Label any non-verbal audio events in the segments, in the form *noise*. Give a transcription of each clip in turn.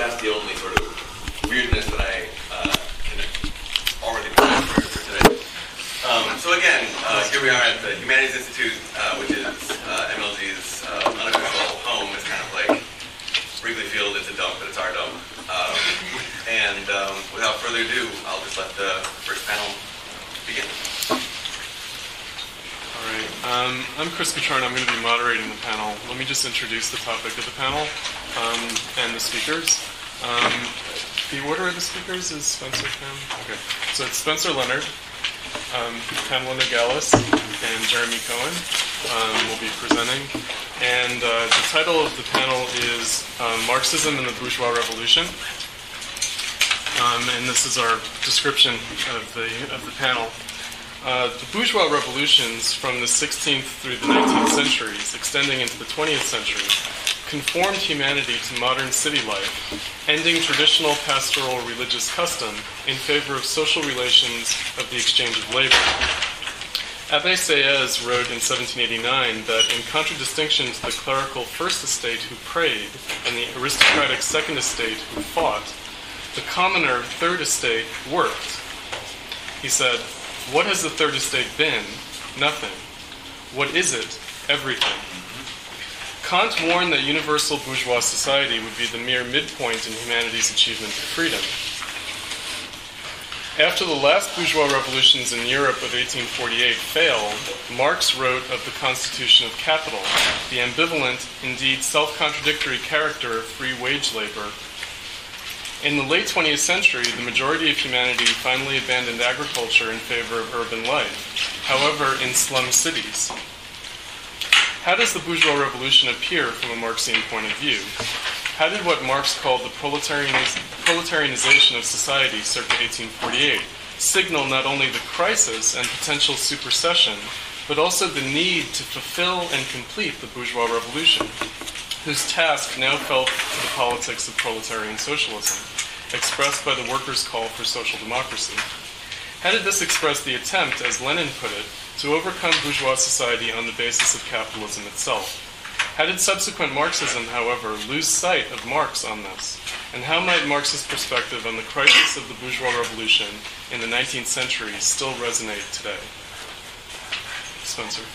that's the only sort of weirdness that I uh, can already prepare for, today. Um, so again, uh, here we are at the Humanities Institute, uh, which is uh, MLG's uh, unofficial home. It's kind of like Wrigley Field. It's a dump, but it's our dump. Um, and um, without further ado, I'll just let the first panel begin. All right. Um, I'm Chris Cutrone. I'm going to be moderating the panel. Let me just introduce the topic of the panel um, and the speakers. Um, the order of the speakers is Spencer Pam. Okay. So it's Spencer Leonard, um, Pamela Nogales, and Jeremy Cohan um, will be presenting. And uh, the title of the panel is um, Marxism and the Bourgeois Revolution. Um, and this is our description of the of the panel. Uh, the bourgeois revolutions from the 16th through the 19th centuries, extending into the 20th century, conformed humanity to modern city life, ending traditional pastoral religious custom in favor of social relations of the exchange of labor. Abbé Sieyès wrote in 1789 that in contradistinction to the clerical first estate who prayed and the aristocratic second estate who fought, the commoner third estate worked. He said, What has the third estate been? Nothing. What is it? Everything. Kant warned that universal bourgeois society would be the mere midpoint in humanity's achievement of freedom. After the last bourgeois revolutions in Europe of 1848 failed, Marx wrote of the constitution of capital, the ambivalent, indeed self contradictory character of free wage labor in the late 20th century, the majority of humanity finally abandoned agriculture in favor of urban life, however, in slum cities. How does the bourgeois revolution appear from a Marxian point of view? How did what Marx called the proletarianiz- proletarianization of society circa 1848 signal not only the crisis and potential supersession, but also the need to fulfill and complete the bourgeois revolution? whose task now fell to the politics of proletarian socialism, expressed by the workers' call for social democracy. How did this express the attempt, as Lenin put it, to overcome bourgeois society on the basis of capitalism itself? How did subsequent Marxism, however, lose sight of Marx on this? And how might Marx's perspective on the crisis of the bourgeois revolution in the 19th century still resonate today? Spencer.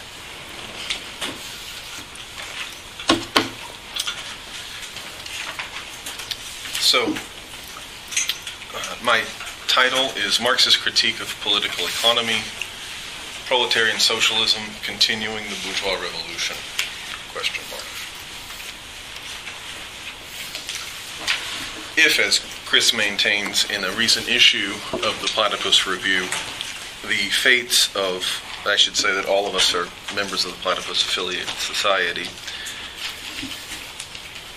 So, uh, my title is Marxist Critique of Political Economy, Proletarian Socialism, Continuing the Bourgeois Revolution, question mark. If, as Chris maintains in a recent issue of the Platypus Review, the fates of, I should say that all of us are members of the Platypus Affiliated Society,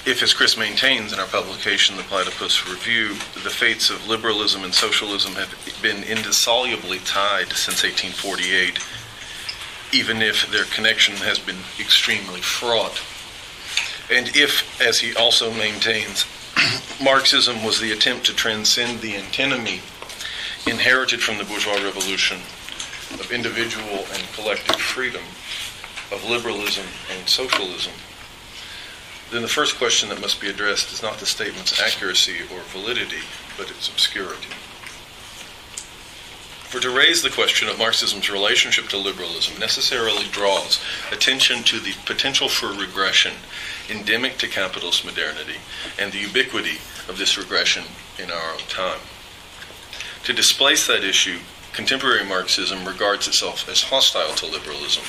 if, as Chris maintains in our publication, The Platypus Review, the fates of liberalism and socialism have been indissolubly tied since 1848, even if their connection has been extremely fraught. And if, as he also maintains, *clears throat* Marxism was the attempt to transcend the antinomy inherited from the bourgeois revolution of individual and collective freedom, of liberalism and socialism, then the first question that must be addressed is not the statement's accuracy or validity, but its obscurity. For to raise the question of Marxism's relationship to liberalism necessarily draws attention to the potential for regression endemic to capitalist modernity and the ubiquity of this regression in our own time. To displace that issue, contemporary Marxism regards itself as hostile to liberalism,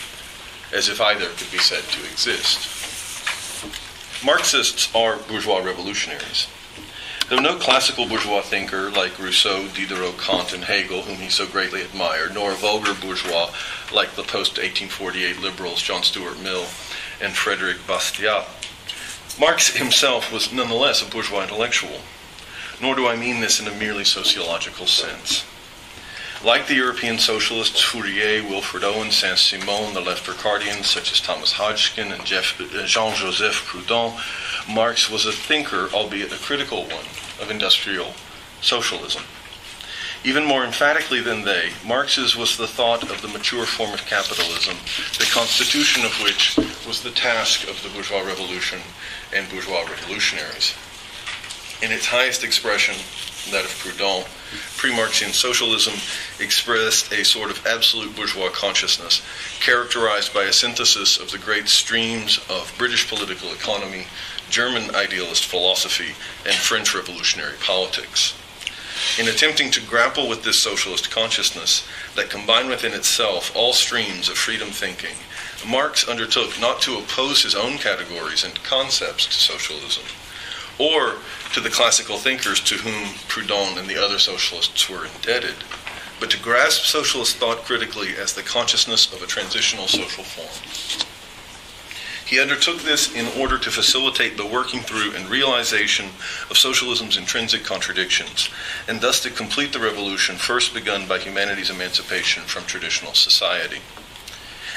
as if either could be said to exist. Marxists are bourgeois revolutionaries. Though no classical bourgeois thinker like Rousseau, Diderot, Kant, and Hegel, whom he so greatly admired, nor a vulgar bourgeois like the post 1848 liberals John Stuart Mill and Frederick Bastiat, Marx himself was nonetheless a bourgeois intellectual. Nor do I mean this in a merely sociological sense. Like the European socialists Fourier, Wilfred Owen, Saint-Simon, the left Ricardians such as Thomas Hodgskin and uh, Jean-Joseph Proudhon, Marx was a thinker, albeit a critical one, of industrial socialism. Even more emphatically than they, Marx's was the thought of the mature form of capitalism, the constitution of which was the task of the bourgeois revolution and bourgeois revolutionaries. In its highest expression, that of Proudhon, pre-Marxian socialism expressed a sort of absolute bourgeois consciousness, characterized by a synthesis of the great streams of British political economy, German idealist philosophy, and French revolutionary politics. In attempting to grapple with this socialist consciousness that combined within itself all streams of freedom thinking, Marx undertook not to oppose his own categories and concepts to socialism, or to the classical thinkers to whom Proudhon and the other socialists were indebted, but to grasp socialist thought critically as the consciousness of a transitional social form. He undertook this in order to facilitate the working through and realization of socialism's intrinsic contradictions, and thus to complete the revolution first begun by humanity's emancipation from traditional society.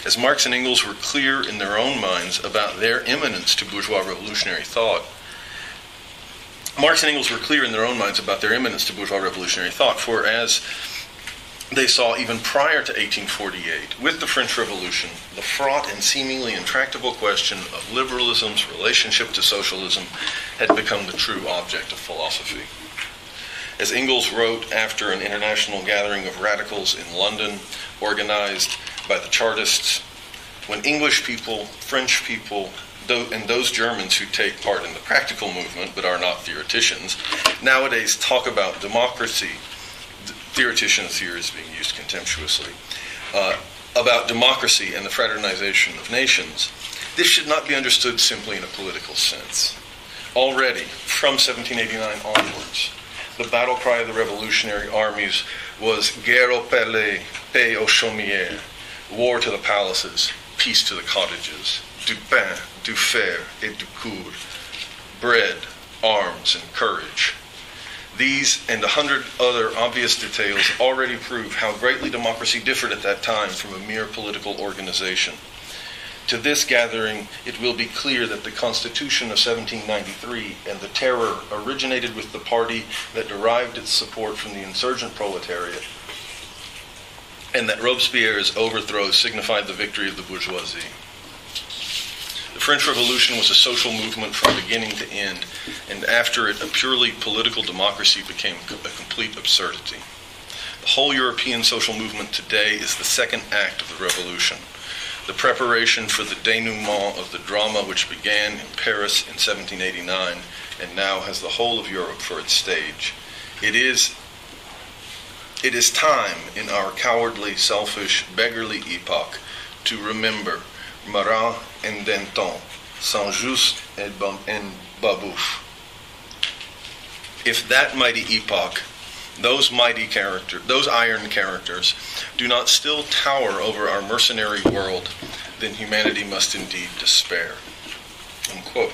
As Marx and Engels were clear in their own minds about their immanence to bourgeois revolutionary thought, Marx and Engels were clear in their own minds about their immanence to bourgeois revolutionary thought, for as they saw even prior to 1848, with the French Revolution, the fraught and seemingly intractable question of liberalism's relationship to socialism had become the true object of philosophy. As Engels wrote after an international gathering of radicals in London, organized by the Chartists, when English people, French people, and those Germans who take part in the practical movement but are not theoreticians nowadays talk about democracy. Theoreticians here is being used contemptuously. Uh, about democracy and the fraternization of nations. This should not be understood simply in a political sense. Already, from 1789 onwards, the battle cry of the revolutionary armies was Guerre au palais, paix aux chaumières, war to the palaces, peace to the cottages, du pain, du fer, et du cour, bread, arms, and courage. These and a hundred other obvious details already prove how greatly democracy differed at that time from a mere political organization. To this gathering, it will be clear that the Constitution of 1793 and the terror originated with the party that derived its support from the insurgent proletariat, and that Robespierre's overthrow signified the victory of the bourgeoisie. French Revolution was a social movement from beginning to end, and after it, a purely political democracy became a complete absurdity. The whole European social movement today is the second act of the revolution, the preparation for the denouement of the drama which began in Paris in 1789 and now has the whole of Europe for its stage. It is it is time in our cowardly, selfish, beggarly epoch to remember Marat and Danton, Saint-Just and Babeuf. If that mighty epoch, those mighty characters, those iron characters, do not still tower over our mercenary world, then humanity must indeed despair. Unquote.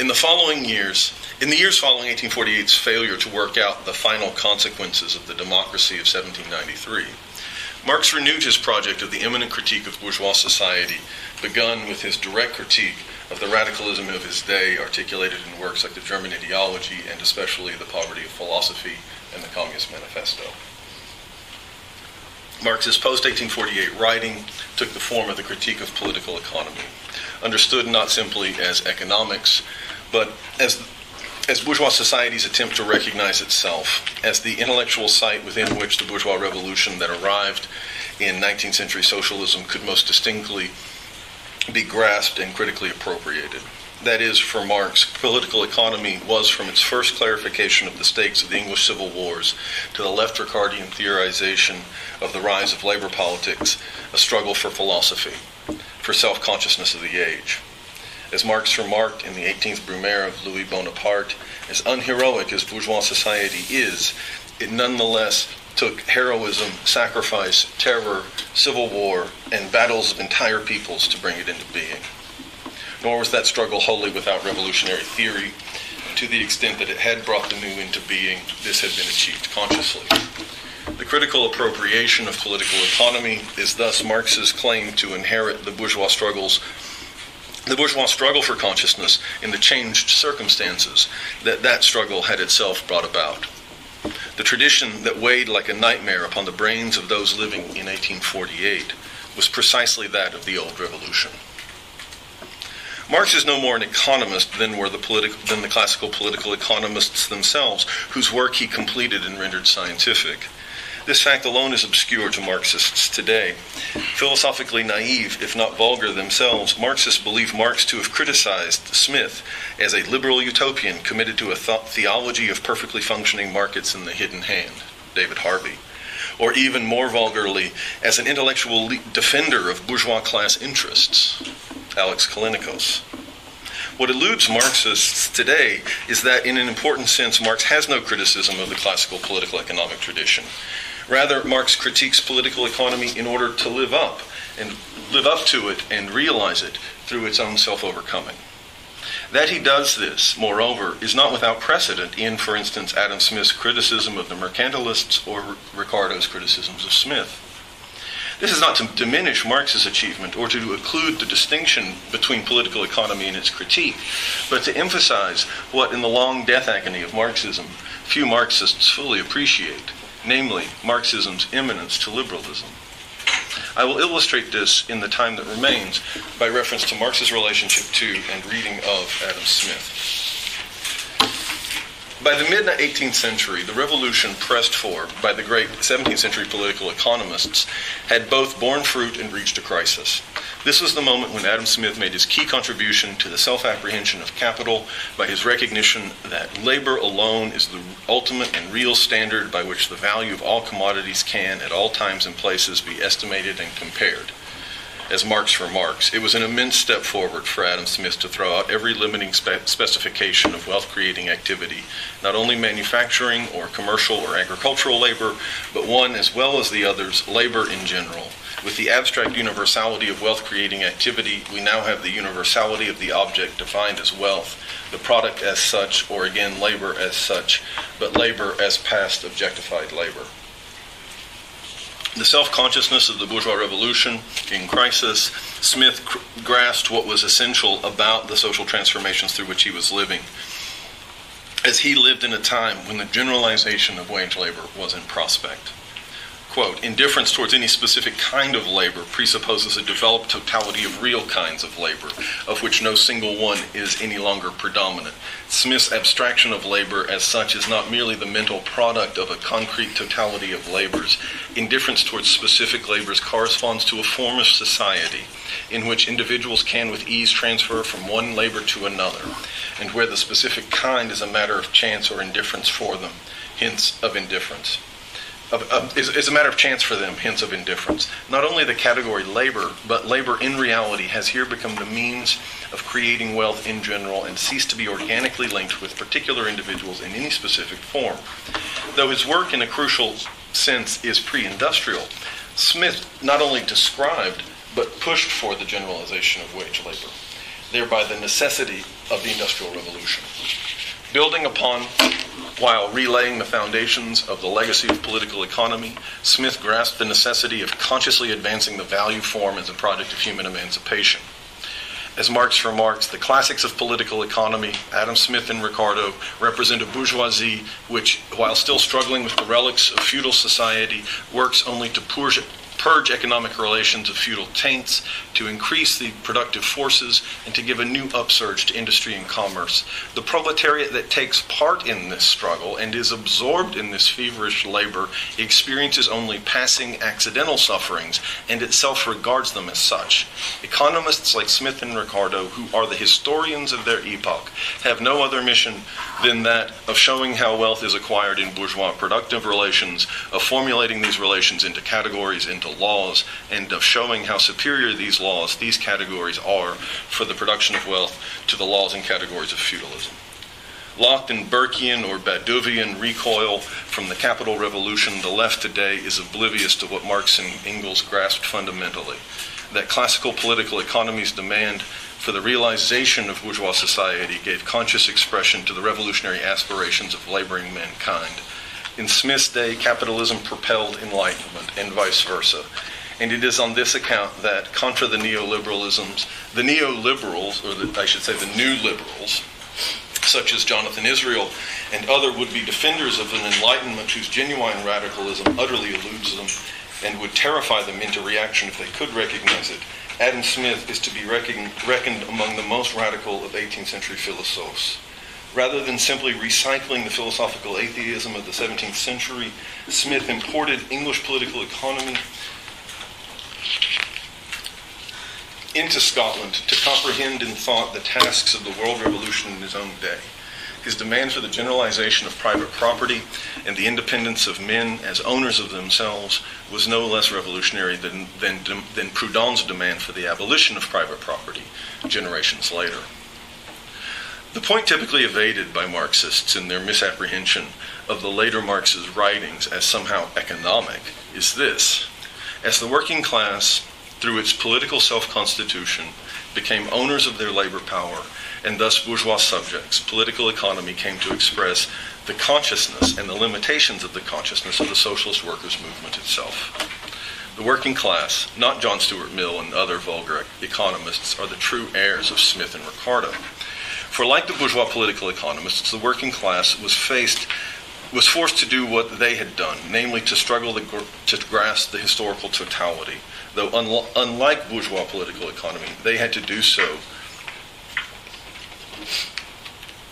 In the following years, in the years following 1848's failure to work out the final consequences of the democracy of 1793, Marx renewed his project of the immanent critique of bourgeois society, begun with his direct critique of the radicalism of his day, articulated in works like the German Ideology and especially The Poverty of Philosophy and the Communist Manifesto. Marx's post 1848 writing took the form of the critique of political economy, understood not simply as economics, but as as bourgeois society's attempt to recognize itself as the intellectual site within which the bourgeois revolution that arrived in 19th century socialism could most distinctly be grasped and critically appropriated. That is, for Marx, political economy was, from its first clarification of the stakes of the English civil wars to the left Ricardian theorization of the rise of labor politics, a struggle for philosophy, for self consciousness of the age. As Marx remarked in the 18th Brumaire of Louis Bonaparte, as unheroic as bourgeois society is, it nonetheless took heroism, sacrifice, terror, civil war, and battles of entire peoples to bring it into being. Nor was that struggle wholly without revolutionary theory. To the extent that it had brought the new into being, this had been achieved consciously. The critical appropriation of political economy is thus Marx's claim to inherit the bourgeois struggles the bourgeois struggle for consciousness in the changed circumstances that that struggle had itself brought about. The tradition that weighed like a nightmare upon the brains of those living in 1848 was precisely that of the old revolution. Marx is no more an economist than were the, politi- than the classical political economists themselves, whose work he completed and rendered scientific. This fact alone is obscure to Marxists today. Philosophically naive, if not vulgar themselves, Marxists believe Marx to have criticized Smith as a liberal utopian committed to a th- theology of perfectly functioning markets in the hidden hand, David Harvey. Or even more vulgarly, as an intellectual le- defender of bourgeois class interests, Alex Callinicos. What eludes Marxists today is that, in an important sense, Marx has no criticism of the classical political economic tradition. Rather, Marx critiques political economy in order to live up and live up to it and realize it through its own self-overcoming. That he does this, moreover, is not without precedent in, for instance, Adam Smith's criticism of the mercantilists or Ricardo's criticisms of Smith. This is not to diminish Marx's achievement or to occlude the distinction between political economy and its critique, but to emphasize what, in the long death agony of Marxism, few Marxists fully appreciate namely Marxism's immanence to liberalism. I will illustrate this in the time that remains by reference to Marx's relationship to and reading of Adam Smith. By the mid 18th century, the revolution pressed for by the great 17th century political economists had both borne fruit and reached a crisis. This was the moment when Adam Smith made his key contribution to the self apprehension of capital by his recognition that labor alone is the ultimate and real standard by which the value of all commodities can, at all times and places, be estimated and compared as Marx Marx. It was an immense step forward for Adam Smith to throw out every limiting spe- specification of wealth creating activity, not only manufacturing or commercial or agricultural labor, but one as well as the others, labor in general. With the abstract universality of wealth creating activity, we now have the universality of the object defined as wealth, the product as such, or again, labor as such, but labor as past objectified labor. The self consciousness of the bourgeois revolution in crisis, Smith cr- grasped what was essential about the social transformations through which he was living. As he lived in a time when the generalization of wage labor was in prospect. Quote, indifference towards any specific kind of labor presupposes a developed totality of real kinds of labor, of which no single one is any longer predominant. Smith's abstraction of labor as such is not merely the mental product of a concrete totality of labors. Indifference towards specific labors corresponds to a form of society in which individuals can with ease transfer from one labor to another, and where the specific kind is a matter of chance or indifference for them, hence of indifference of, of, is, is a matter of chance for them, hence of indifference. Not only the category labor, but labor in reality has here become the means of creating wealth in general and ceased to be organically linked with particular individuals in any specific form. Though his work in a crucial sense is pre industrial, Smith not only described but pushed for the generalization of wage labor, thereby the necessity of the Industrial Revolution. Building upon while relaying the foundations of the legacy of political economy, Smith grasped the necessity of consciously advancing the value form as a project of human emancipation. As Marx remarks, the classics of political economy, Adam Smith and Ricardo, represent a bourgeoisie which, while still struggling with the relics of feudal society, works only to purge, purge economic relations of feudal taints, to increase the productive forces, and to give a new upsurge to industry and commerce. The proletariat that takes part in this struggle and is absorbed in this feverish labor experiences only passing accidental sufferings and itself regards them as such. Economists like Smith and Ricardo, who are the historians of their epoch, have no other mission than that of showing how wealth is acquired in bourgeois productive relations, of formulating these relations into categories, into laws, and of showing how superior these laws, these categories are for the production of wealth to the laws and categories of feudalism. Locked in Burkean or Badiouian recoil from the capital revolution, the left today is oblivious to what Marx and Engels grasped fundamentally that classical political economy's demand for the realization of bourgeois society gave conscious expression to the revolutionary aspirations of laboring mankind. In Smith's day, capitalism propelled enlightenment, and vice versa. And it is on this account that, contra the neoliberalisms, the neoliberals, or the, I should say the new liberals, such as Jonathan Israel and other would be defenders of an enlightenment whose genuine radicalism utterly eludes them and would terrify them into reaction if they could recognize it, Adam Smith is to be reckoned, reckoned among the most radical of 18th century philosophers. Rather than simply recycling the philosophical atheism of the 17th century, Smith imported English political economy into Scotland to comprehend in thought the tasks of the world revolution in his own day. His demand for the generalization of private property and the independence of men as owners of themselves was no less revolutionary than, than, than Proudhon's demand for the abolition of private property generations later. The point typically evaded by Marxists in their misapprehension of the later Marx's writings as somehow economic is this. As the working class, through its political self constitution, became owners of their labor power and thus bourgeois subjects, political economy came to express the consciousness and the limitations of the consciousness of the socialist workers' movement itself. The working class, not John Stuart Mill and other vulgar economists, are the true heirs of Smith and Ricardo. For like the bourgeois political economists, the working class was faced was forced to do what they had done, namely to struggle to, to grasp the historical totality. Though un- unlike bourgeois political economy, they had to do so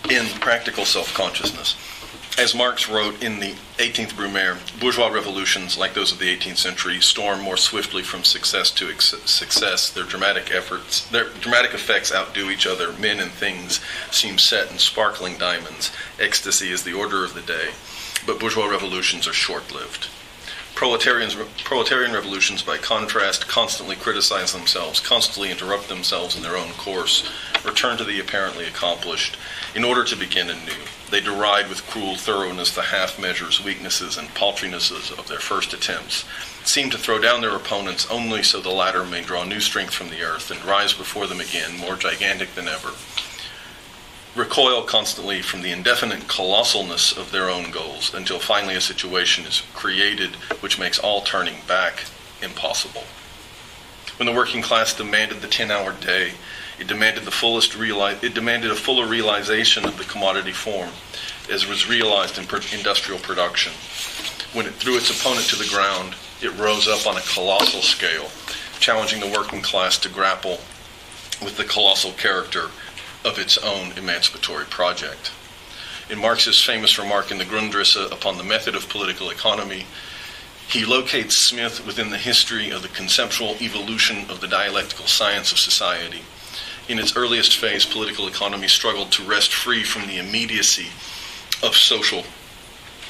in practical self consciousness. As Marx wrote in the 18th Brumaire, bourgeois revolutions, like those of the 18th century, storm more swiftly from success to ex- success. Their dramatic efforts, their dramatic effects outdo each other. Men and things seem set in sparkling diamonds. Ecstasy is the order of the day. But bourgeois revolutions are short lived. Proletarian revolutions, by contrast, constantly criticize themselves, constantly interrupt themselves in their own course, return to the apparently accomplished in order to begin anew. They deride with cruel thoroughness the half measures, weaknesses, and paltrinesses of their first attempts, seem to throw down their opponents only so the latter may draw new strength from the earth and rise before them again, more gigantic than ever recoil constantly from the indefinite colossalness of their own goals until finally a situation is created which makes all turning back impossible. When the working class demanded the 10-hour day, it demanded the fullest reali- it demanded a fuller realization of the commodity form as was realized in per- industrial production. When it threw its opponent to the ground, it rose up on a colossal scale, challenging the working class to grapple with the colossal character of its own emancipatory project. In Marx's famous remark in the Grundrisse upon the method of political economy, he locates Smith within the history of the conceptual evolution of the dialectical science of society. In its earliest phase, political economy struggled to wrest free from the immediacy of social,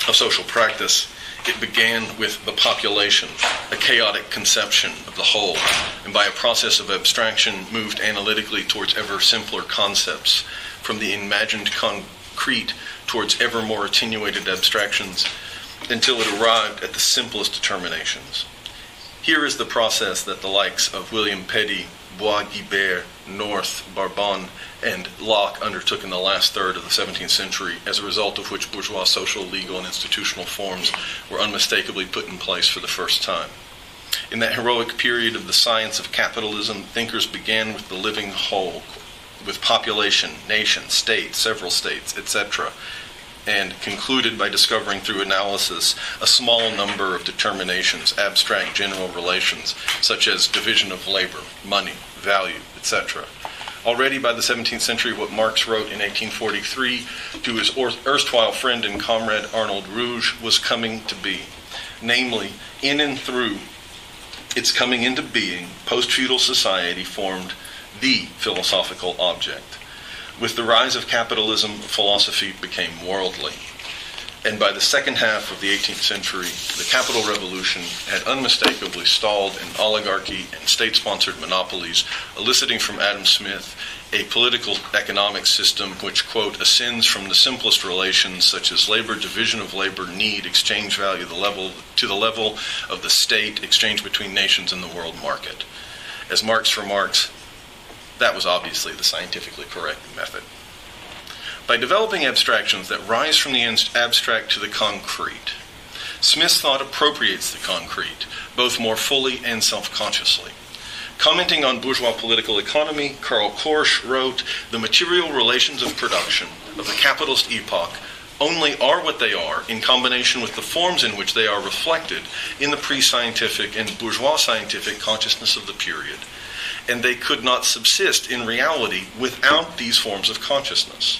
of social practice it began with the population, a chaotic conception of the whole, and by a process of abstraction moved analytically towards ever simpler concepts, from the imagined concrete towards ever more attenuated abstractions, until it arrived at the simplest determinations. Here is the process that the likes of William Petty, Boisguilbert, North, Barbon, and Locke undertook in the last third of the 17th century, as a result of which bourgeois social, legal, and institutional forms were unmistakably put in place for the first time. In that heroic period of the science of capitalism, thinkers began with the living whole, with population, nation, state, several states, etc., and concluded by discovering through analysis a small number of determinations, abstract general relations, such as division of labor, money, value, etc. Already by the 17th century, what Marx wrote in 1843 to his erstwhile friend and comrade Arnold Ruge was coming to be. Namely, in and through its coming into being, post feudal society formed the philosophical object. With the rise of capitalism, philosophy became worldly. And by the second half of the 18th century, the capital revolution had unmistakably stalled in oligarchy and state sponsored monopolies, eliciting from Adam Smith a political economic system which, quote, ascends from the simplest relations such as labor, division of labor, need, exchange value, the level, to the level of the state, exchange between nations, and the world market. As Marx remarks, that was obviously the scientifically correct method. By developing abstractions that rise from the abstract to the concrete, Smith's thought appropriates the concrete, both more fully and self consciously. Commenting on bourgeois political economy, Karl Korsch wrote The material relations of production of the capitalist epoch only are what they are in combination with the forms in which they are reflected in the pre scientific and bourgeois scientific consciousness of the period and they could not subsist in reality without these forms of consciousness.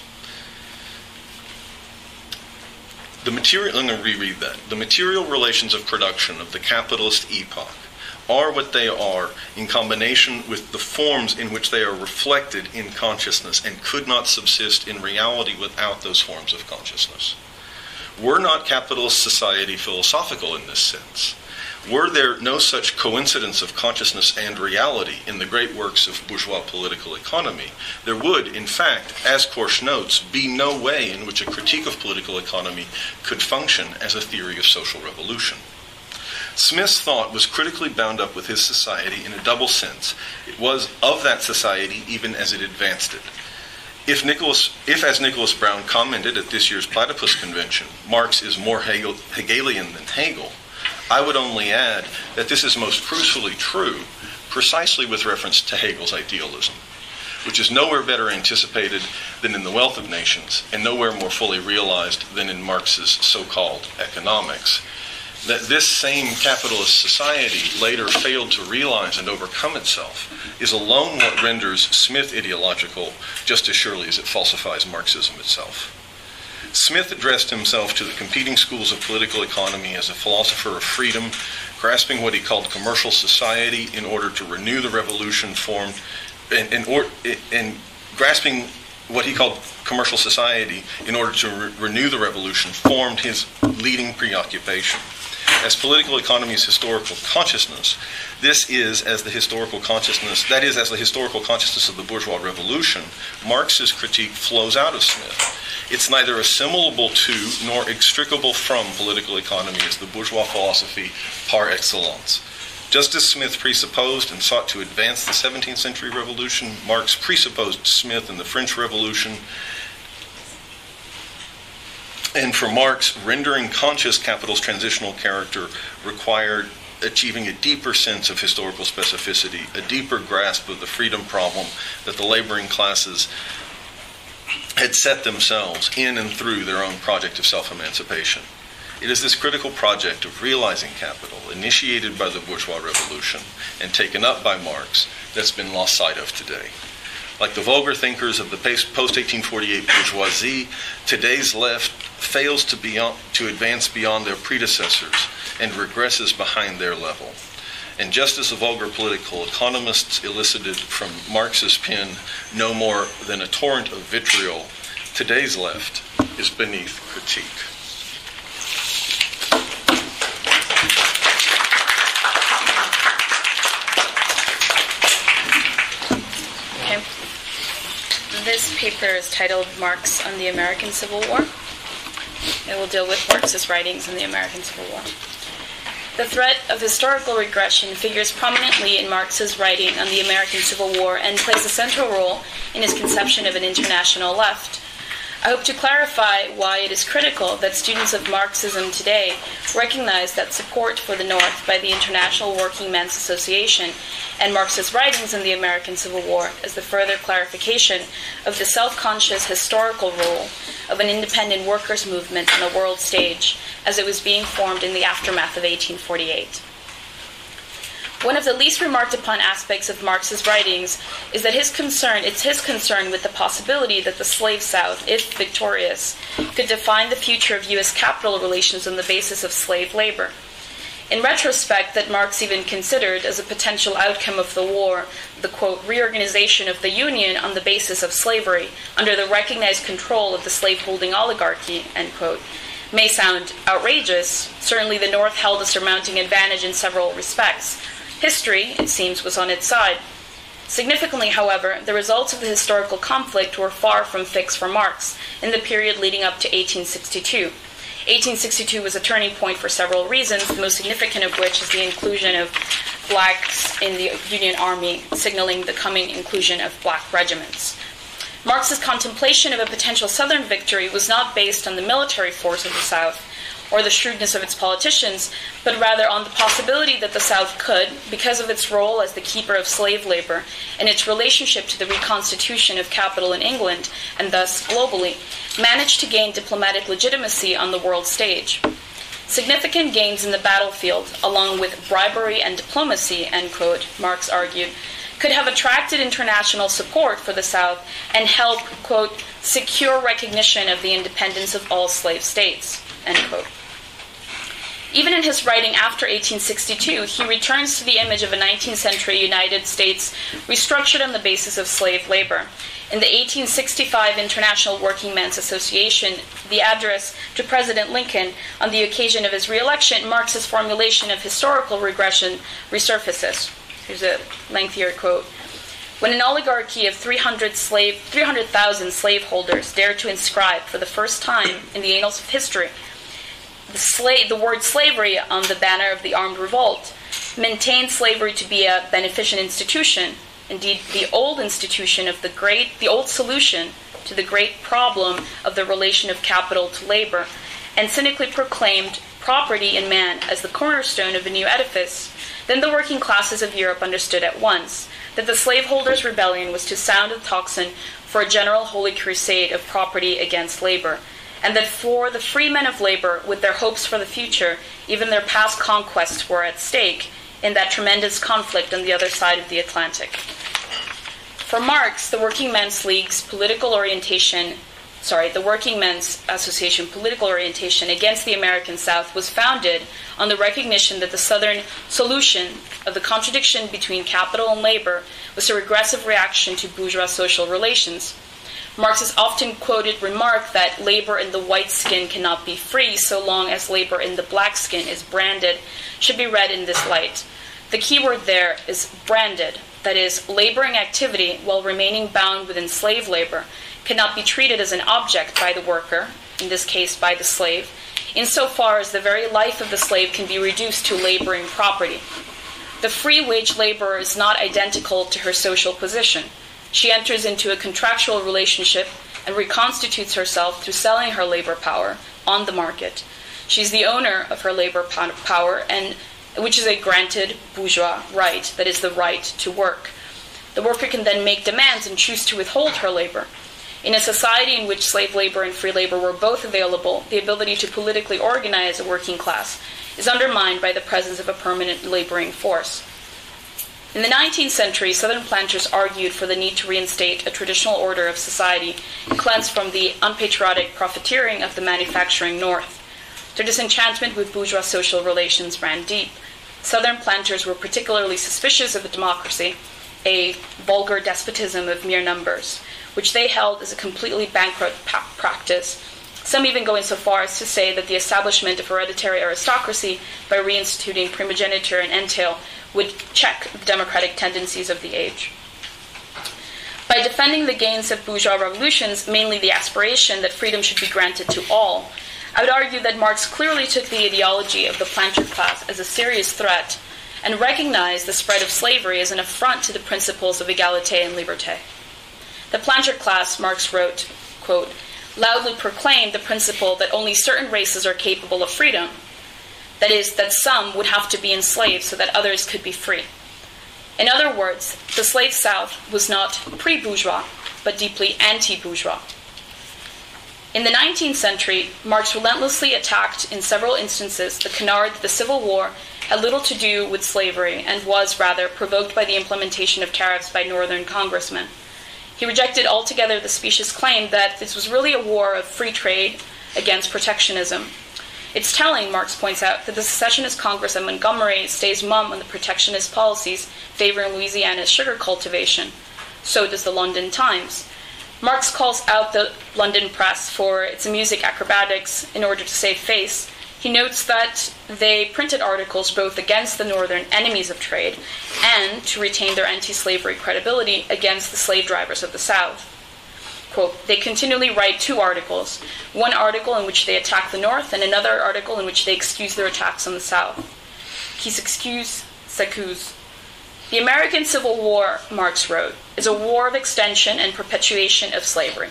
The material, I'm going to reread that. The material relations of production of the capitalist epoch are what they are in combination with the forms in which they are reflected in consciousness and could not subsist in reality without those forms of consciousness. Were not capitalist society philosophical in this sense? Were there no such coincidence of consciousness and reality in the great works of bourgeois political economy, there would, in fact, as Korsch notes, be no way in which a critique of political economy could function as a theory of social revolution. Smith's thought was critically bound up with his society in a double sense. It was of that society even as it advanced it. If, Nicholas, if, as Nicholas Brown commented at this year's Platypus Convention, Marx is more Hegel, Hegelian than Hegel, I would only add that this is most crucially true precisely with reference to Hegel's idealism, which is nowhere better anticipated than in The Wealth of Nations and nowhere more fully realized than in Marx's so called economics that this same capitalist society later failed to realize and overcome itself is alone what renders Smith ideological just as surely as it falsifies Marxism itself. Smith addressed himself to the competing schools of political economy as a philosopher of freedom, grasping what he called commercial society in order to renew the revolution formed, and, and, or, and grasping what he called commercial society in order to re- renew the revolution formed his leading preoccupation as political economy's historical consciousness. This is as the historical consciousness, that is, as the historical consciousness of the bourgeois revolution, Marx's critique flows out of Smith. It's neither assimilable to nor extricable from political economy as the bourgeois philosophy par excellence. Just as Smith presupposed and sought to advance the 17th century revolution, Marx presupposed Smith and the French Revolution and for Marx, rendering conscious capital's transitional character required achieving a deeper sense of historical specificity, a deeper grasp of the freedom problem that the laboring classes had set themselves in and through their own project of self emancipation. It is this critical project of realizing capital, initiated by the bourgeois revolution and taken up by Marx, that's been lost sight of today. Like the vulgar thinkers of the post 1848 bourgeoisie, today's left fails to, beyond, to advance beyond their predecessors and regresses behind their level. And just as the vulgar political economists elicited from Marx's pen no more than a torrent of vitriol, today's left is beneath critique. This paper is titled Marx on the American Civil War. It will deal with Marx's writings on the American Civil War. The threat of historical regression figures prominently in Marx's writing on the American Civil War and plays a central role in his conception of an international left. I hope to clarify why it is critical that students of Marxism today recognize that support for the North by the International Working Men's Association and Marx's writings in the American Civil War as the further clarification of the self conscious historical role of an independent workers' movement on the world stage as it was being formed in the aftermath of 1848. One of the least remarked upon aspects of Marx's writings is that his concern it's his concern with the possibility that the slave South, if victorious, could define the future of US capital relations on the basis of slave labor. In retrospect, that Marx even considered as a potential outcome of the war the quote reorganization of the Union on the basis of slavery under the recognized control of the slaveholding oligarchy, end quote, may sound outrageous. Certainly the North held a surmounting advantage in several respects History, it seems, was on its side. Significantly, however, the results of the historical conflict were far from fixed for Marx in the period leading up to 1862. 1862 was a turning point for several reasons, the most significant of which is the inclusion of blacks in the Union Army, signaling the coming inclusion of black regiments. Marx's contemplation of a potential Southern victory was not based on the military force of the South, or the shrewdness of its politicians, but rather on the possibility that the South could, because of its role as the keeper of slave labor and its relationship to the reconstitution of capital in England, and thus globally, manage to gain diplomatic legitimacy on the world stage. Significant gains in the battlefield, along with bribery and diplomacy, end quote, Marx argued, could have attracted international support for the South and help, quote, secure recognition of the independence of all slave states, end quote. Even in his writing after 1862, he returns to the image of a 19th century United States restructured on the basis of slave labor. In the 1865 International Working Men's Association, the address to President Lincoln on the occasion of his reelection marks his formulation of historical regression resurfaces. Here's a lengthier quote. When an oligarchy of 300 slave, 300,000 slaveholders dared to inscribe for the first time in the annals of history the, slave, the word slavery on the banner of the armed revolt, maintained slavery to be a beneficent institution, indeed the old institution of the great, the old solution to the great problem of the relation of capital to labor, and cynically proclaimed property in man as the cornerstone of a new edifice, then the working classes of Europe understood at once that the slaveholders' rebellion was to sound the tocsin for a general holy crusade of property against labor, and that for the free men of labor, with their hopes for the future, even their past conquests were at stake in that tremendous conflict on the other side of the Atlantic. For Marx, the Working Men's League's political orientation, sorry, the Working Men's Association political orientation against the American South was founded on the recognition that the Southern solution of the contradiction between capital and labor was a regressive reaction to bourgeois social relations Marx's often quoted remark that labor in the white skin cannot be free so long as labor in the black skin is branded should be read in this light. The key word there is branded, that is, laboring activity while remaining bound within slave labor cannot be treated as an object by the worker, in this case by the slave, insofar as the very life of the slave can be reduced to laboring property. The free wage laborer is not identical to her social position. She enters into a contractual relationship and reconstitutes herself through selling her labor power on the market. She's the owner of her labor power, and which is a granted bourgeois right, that is the right to work. The worker can then make demands and choose to withhold her labor. In a society in which slave labor and free labor were both available, the ability to politically organize a working class is undermined by the presence of a permanent laboring force. In the 19th century, Southern planters argued for the need to reinstate a traditional order of society cleansed from the unpatriotic profiteering of the manufacturing North. Their disenchantment with bourgeois social relations ran deep. Southern planters were particularly suspicious of a democracy, a vulgar despotism of mere numbers, which they held as a completely bankrupt pa- practice. Some even going so far as to say that the establishment of hereditary aristocracy by reinstituting primogeniture and entail would check the democratic tendencies of the age. By defending the gains of bourgeois revolutions, mainly the aspiration that freedom should be granted to all, I would argue that Marx clearly took the ideology of the planter class as a serious threat and recognized the spread of slavery as an affront to the principles of egalite and liberté. The planter class, Marx wrote, quote, loudly proclaimed the principle that only certain races are capable of freedom, that is, that some would have to be enslaved so that others could be free. In other words, the slave South was not pre bourgeois, but deeply anti bourgeois. In the 19th century, Marx relentlessly attacked in several instances the canard that the Civil War had little to do with slavery and was, rather, provoked by the implementation of tariffs by Northern congressmen. He rejected altogether the specious claim that this was really a war of free trade against protectionism it's telling, Marx points out, that the secessionist Congress at Montgomery stays mum on the protectionist policies favoring Louisiana's sugar cultivation. So does the London Times. Marx calls out the London press for its music acrobatics in order to save face. He notes that they printed articles both against the northern enemies of trade and to retain their anti slavery credibility against the slave drivers of the South quote, they continually write two articles one article in which they attack the North, and another article in which they excuse their attacks on the South. Qui s'excuse, s'accuse. The American Civil War, Marx wrote, is a war of extension and perpetuation of slavery.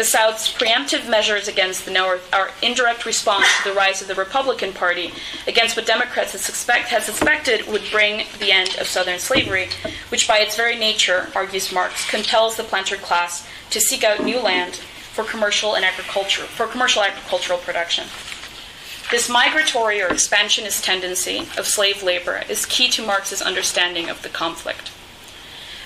The South's preemptive measures against the North are indirect response to the rise of the Republican Party against what Democrats had, suspect, had suspected would bring the end of Southern slavery, which by its very nature, argues Marx, compels the planter class to seek out new land for commercial and agriculture for commercial agricultural production. This migratory or expansionist tendency of slave labor is key to Marx's understanding of the conflict.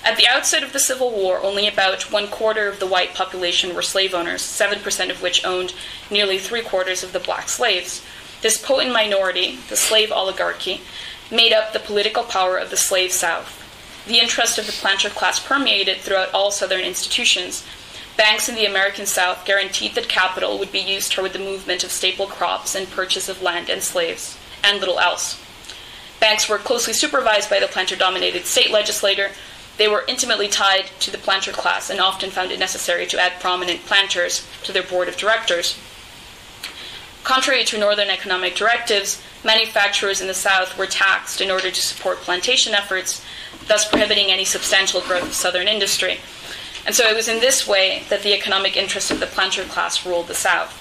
At the outset of the Civil War, only about one quarter of the white population were slave owners, 7% of which owned nearly three quarters of the black slaves. This potent minority, the slave oligarchy, made up the political power of the slave South. The interest of the planter class permeated throughout all Southern institutions. Banks in the American South guaranteed that capital would be used toward the movement of staple crops and purchase of land and slaves, and little else. Banks were closely supervised by the planter dominated state legislature. They were intimately tied to the planter class and often found it necessary to add prominent planters to their board of directors. Contrary to Northern economic directives, manufacturers in the South were taxed in order to support plantation efforts, thus prohibiting any substantial growth of Southern industry. And so it was in this way that the economic interests of the planter class ruled the South.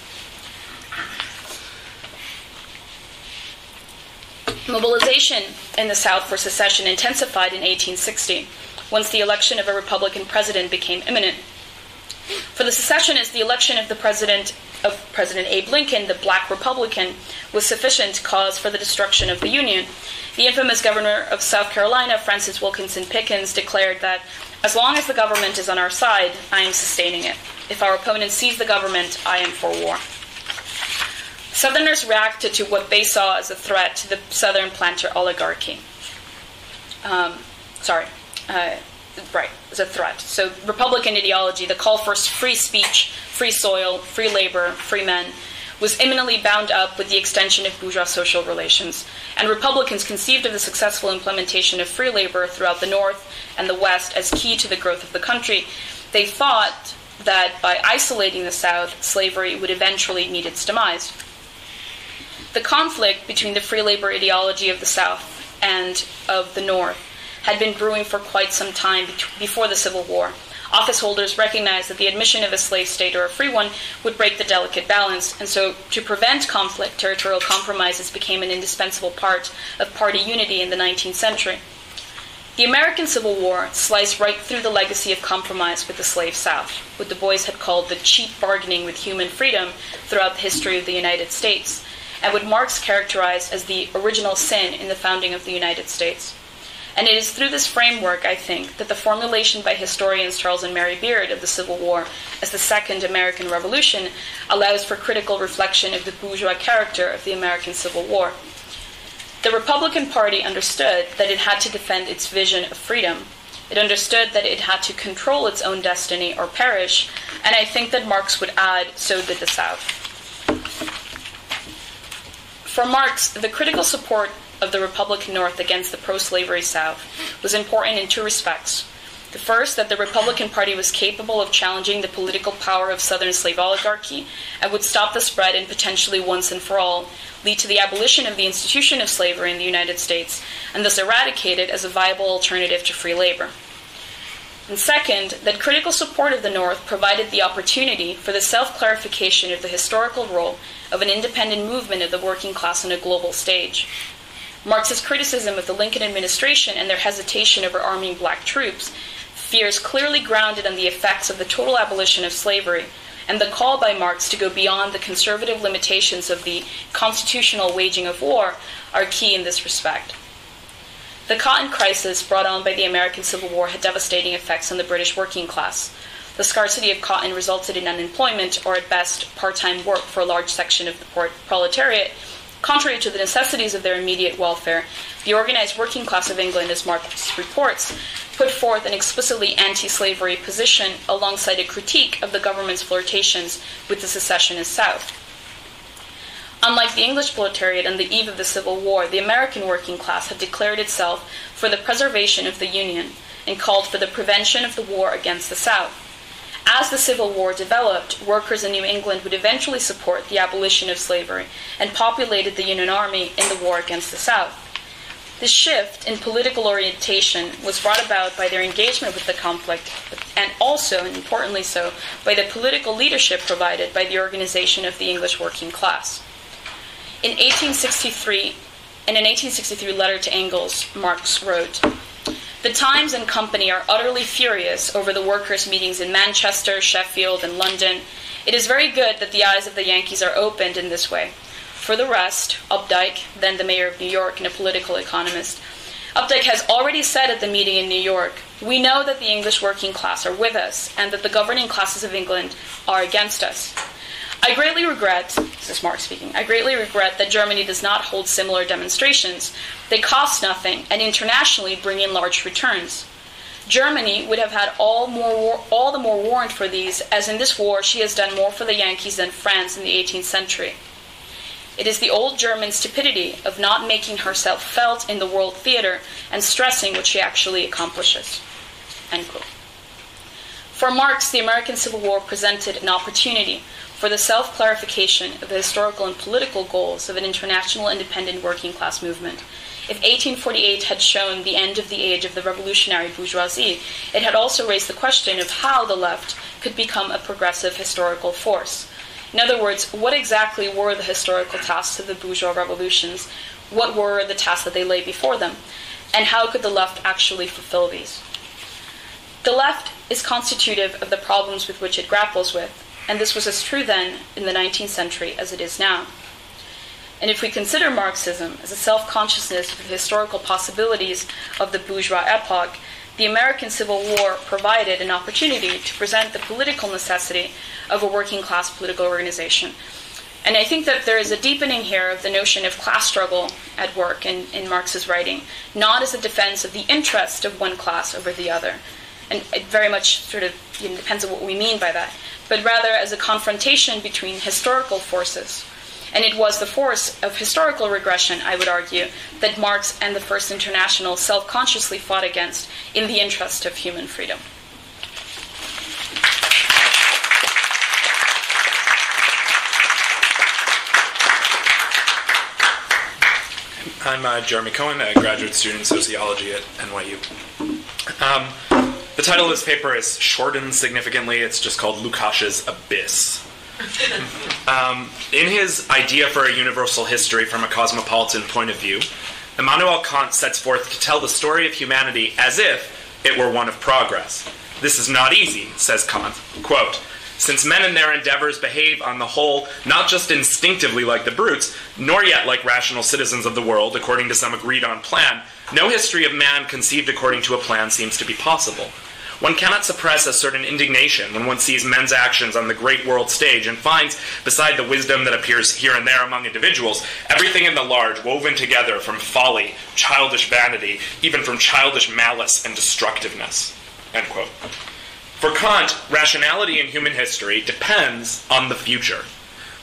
Mobilization in the South for secession intensified in 1860 once the election of a Republican president became imminent. For the secessionists, the election of the president of President Abe Lincoln, the black Republican, was sufficient cause for the destruction of the Union. The infamous governor of South Carolina, Francis Wilkinson Pickens, declared that as long as the government is on our side, I am sustaining it. If our opponent seize the government, I am for war. Southerners reacted to what they saw as a threat to the Southern planter oligarchy. Um, sorry, uh, right, as a threat. So, Republican ideology, the call for free speech, free soil, free labor, free men, was immanently bound up with the extension of bourgeois social relations. And Republicans conceived of the successful implementation of free labor throughout the North and the West as key to the growth of the country. They thought that by isolating the South, slavery would eventually meet its demise. The conflict between the free labor ideology of the South and of the North had been brewing for quite some time before the Civil War. Office holders recognized that the admission of a slave state or a free one would break the delicate balance, and so to prevent conflict, territorial compromises became an indispensable part of party unity in the 19th century. The American Civil War sliced right through the legacy of compromise with the slave South, what Du Bois had called the cheap bargaining with human freedom throughout the history of the United States, and what Marx characterized as the original sin in the founding of the United States. And it is through this framework, I think, that the formulation by historians Charles and Mary Beard of the Civil War as the Second American Revolution allows for critical reflection of the bourgeois character of the American Civil War. The Republican Party understood that it had to defend its vision of freedom. It understood that it had to control its own destiny or perish, and I think that Marx would add, so did the South. For Marx, the critical support of the Republican North against the pro slavery South was important in two respects. The first, that the Republican Party was capable of challenging the political power of Southern slave oligarchy and would stop the spread and potentially once and for all lead to the abolition of the institution of slavery in the United States and thus eradicate it as a viable alternative to free labor. And second, that critical support of the North provided the opportunity for the self clarification of the historical role of an independent movement of the working class on a global stage. Marx's criticism of the Lincoln administration and their hesitation over arming black troops, fears clearly grounded on the effects of the total abolition of slavery, and the call by Marx to go beyond the conservative limitations of the constitutional waging of war are key in this respect. The cotton crisis brought on by the American Civil War had devastating effects on the British working class. The scarcity of cotton resulted in unemployment, or at best, part time work for a large section of the proletariat, Contrary to the necessities of their immediate welfare, the organized working class of England, as Marx reports, put forth an explicitly anti slavery position alongside a critique of the government's flirtations with the secessionist South. Unlike the English proletariat on the eve of the Civil War, the American working class had declared itself for the preservation of the Union and called for the prevention of the war against the South. As the Civil War developed, workers in New England would eventually support the abolition of slavery and populated the Union Army in the war against the South. This shift in political orientation was brought about by their engagement with the conflict and also, and importantly so, by the political leadership provided by the organization of the English working class. In 1863, in an 1863 letter to Engels, Marx wrote, the Times and Company are utterly furious over the workers' meetings in Manchester, Sheffield, and London. It is very good that the eyes of the Yankees are opened in this way. For the rest, Opdyke, then the mayor of New York and a political economist, Opdyke has already said at the meeting in New York, we know that the English working class are with us and that the governing classes of England are against us. I greatly regret, this is Marx speaking, I greatly regret that Germany does not hold similar demonstrations. They cost nothing and internationally bring in large returns. Germany would have had all, more, all the more warrant for these, as in this war she has done more for the Yankees than France in the 18th century. It is the old German stupidity of not making herself felt in the world theater and stressing what she actually accomplishes. For Marx, the American Civil War presented an opportunity for the self clarification of the historical and political goals of an international independent working class movement. If 1848 had shown the end of the age of the revolutionary bourgeoisie, it had also raised the question of how the left could become a progressive historical force. In other words, what exactly were the historical tasks of the bourgeois revolutions? What were the tasks that they lay before them? And how could the left actually fulfill these? The left is constitutive of the problems with which it grapples with, and this was as true then in the 19th century as it is now. And if we consider Marxism as a self consciousness of the historical possibilities of the bourgeois epoch, the American Civil War provided an opportunity to present the political necessity of a working class political organization. And I think that there is a deepening here of the notion of class struggle at work in, in Marx's writing, not as a defense of the interest of one class over the other. And it very much sort of you know, depends on what we mean by that, but rather as a confrontation between historical forces. And it was the force of historical regression, I would argue, that Marx and the First International self consciously fought against in the interest of human freedom. I'm uh, Jeremy Cohan, a graduate student in sociology at NYU. Um, the title of this paper is shortened significantly. It's just called Lukács's Abyss. *laughs* um, in his idea for a universal history from a cosmopolitan point of view, Immanuel Kant sets forth to tell the story of humanity as if it were one of progress. This is not easy, says Kant. Quote, since men in their endeavors behave on the whole not just instinctively like the brutes, nor yet like rational citizens of the world according to some agreed on plan, no history of man conceived according to a plan seems to be possible. One cannot suppress a certain indignation when one sees men's actions on the great world stage and finds, beside the wisdom that appears here and there among individuals, everything in the large woven together from folly, childish vanity, even from childish malice and destructiveness. For Kant, rationality in human history depends on the future.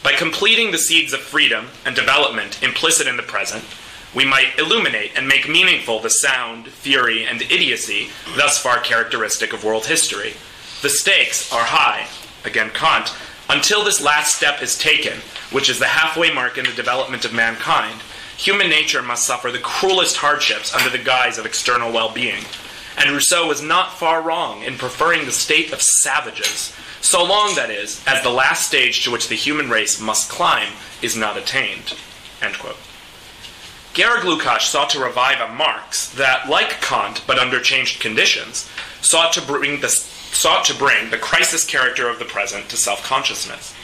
By completing the seeds of freedom and development implicit in the present, we might illuminate and make meaningful the sound, fury, and idiocy thus far characteristic of world history. The stakes are high, again Kant, until this last step is taken, which is the halfway mark in the development of mankind. Human nature must suffer the cruelest hardships under the guise of external well being. And Rousseau was not far wrong in preferring the state of savages, so long, that is, as the last stage to which the human race must climb is not attained. Georg Lukács sought to revive a Marx that, like Kant, but under changed conditions, sought to bring the, sought to bring the crisis character of the present to self consciousness.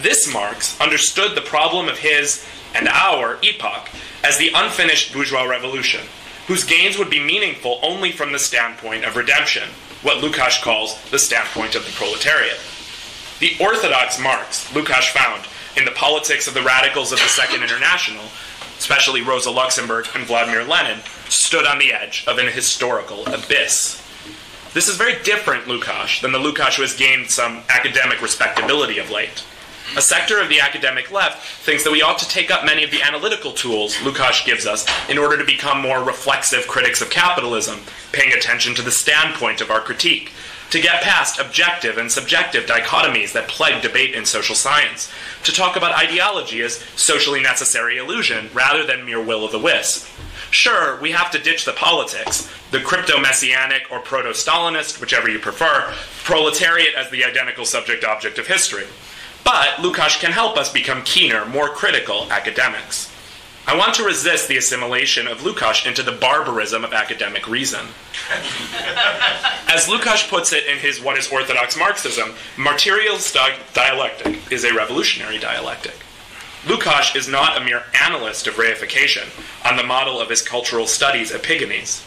This Marx understood the problem of his and our epoch as the unfinished bourgeois revolution, whose gains would be meaningful only from the standpoint of redemption, what Lukács calls the standpoint of the proletariat. The orthodox Marx, Lukács found, in the politics of the radicals of the Second International, especially Rosa Luxemburg and Vladimir Lenin, stood on the edge of an historical abyss. This is very different Lukács than the Lukács who has gained some academic respectability of late. A sector of the academic left thinks that we ought to take up many of the analytical tools Lukács gives us in order to become more reflexive critics of capitalism, paying attention to the standpoint of our critique, to get past objective and subjective dichotomies that plague debate in social science, to talk about ideology as socially necessary illusion rather than mere will o' the wisp. Sure, we have to ditch the politics, the crypto messianic or proto Stalinist, whichever you prefer, proletariat as the identical subject object of history. But Lukács can help us become keener, more critical academics. I want to resist the assimilation of Lukács into the barbarism of academic reason. *laughs* As Lukács puts it in his What is Orthodox Marxism, materialist dialectic is a revolutionary dialectic. Lukács is not a mere analyst of reification on the model of his cultural studies epigones.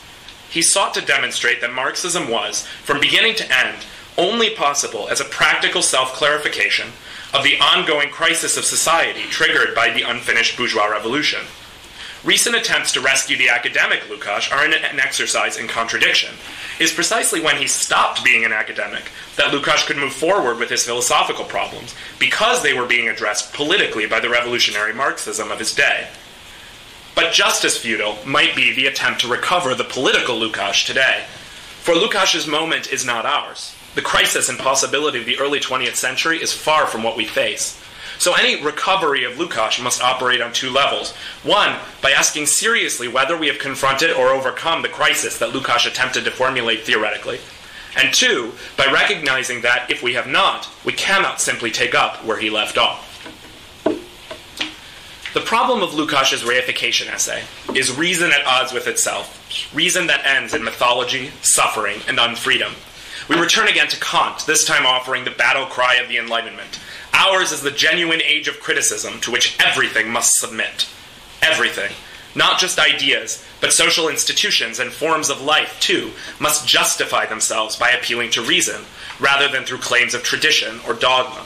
He sought to demonstrate that Marxism was, from beginning to end, only possible as a practical self clarification of the ongoing crisis of society triggered by the unfinished bourgeois revolution. Recent attempts to rescue the academic Lukács are an, exercise in contradiction. It is precisely when he stopped being an academic that Lukács could move forward with his philosophical problems because they were being addressed politically by the revolutionary Marxism of his day. But just as futile might be the attempt to recover the political Lukács today. For Lukács's moment is not ours. The crisis and possibility of the early 20th century is far from what we face. So any recovery of Lukács must operate on two levels. One, by asking seriously whether we have confronted or overcome the crisis that Lukács attempted to formulate theoretically. And two, by recognizing that if we have not, we cannot simply take up where he left off. The problem of Lukács's reification essay is reason at odds with itself, reason that ends in mythology, suffering, and unfreedom. We return again to Kant, this time offering the battle cry of the Enlightenment. Ours is the genuine age of criticism to which everything must submit. Everything. Not just ideas, but social institutions and forms of life, too, must justify themselves by appealing to reason, rather than through claims of tradition or dogma.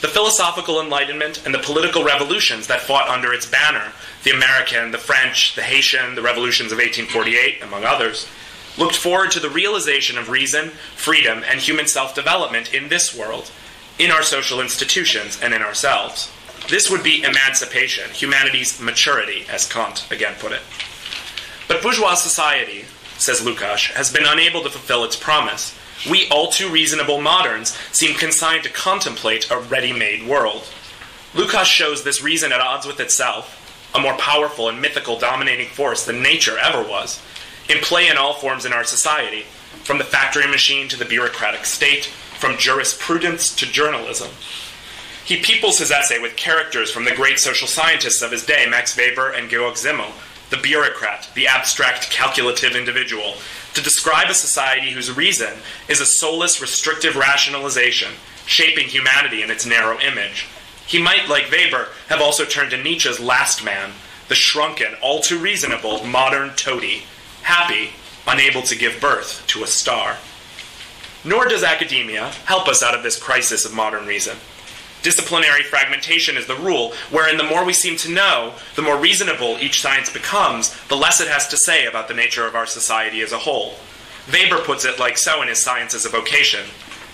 The philosophical enlightenment and the political revolutions that fought under its banner, the American, the French, the Haitian, the revolutions of 1848, among others, looked forward to the realization of reason, freedom, and human self development in this world, in our social institutions, and in ourselves. This would be emancipation, humanity's maturity, as Kant again put it. But bourgeois society, says Lukács, has been unable to fulfill its promise. We all too reasonable moderns seem consigned to contemplate a ready made world. Lukács shows this reason at odds with itself, a more powerful and mythical dominating force than nature ever was, in play in all forms in our society, from the factory machine to the bureaucratic state, from jurisprudence to journalism. He peoples his essay with characters from the great social scientists of his day, Max Weber and Georg Simmel, the bureaucrat, the abstract calculative individual, to describe a society whose reason is a soulless, restrictive rationalization, shaping humanity in its narrow image. He might, like Weber, have also turned to Nietzsche's last man, the shrunken, all too reasonable modern toady, happy, unable to give birth to a star. Nor does academia help us out of this crisis of modern reason. Disciplinary fragmentation is the rule, wherein the more we seem to know, the more reasonable each science becomes, the less it has to say about the nature of our society as a whole. Weber puts it like so in his Science as a Vocation.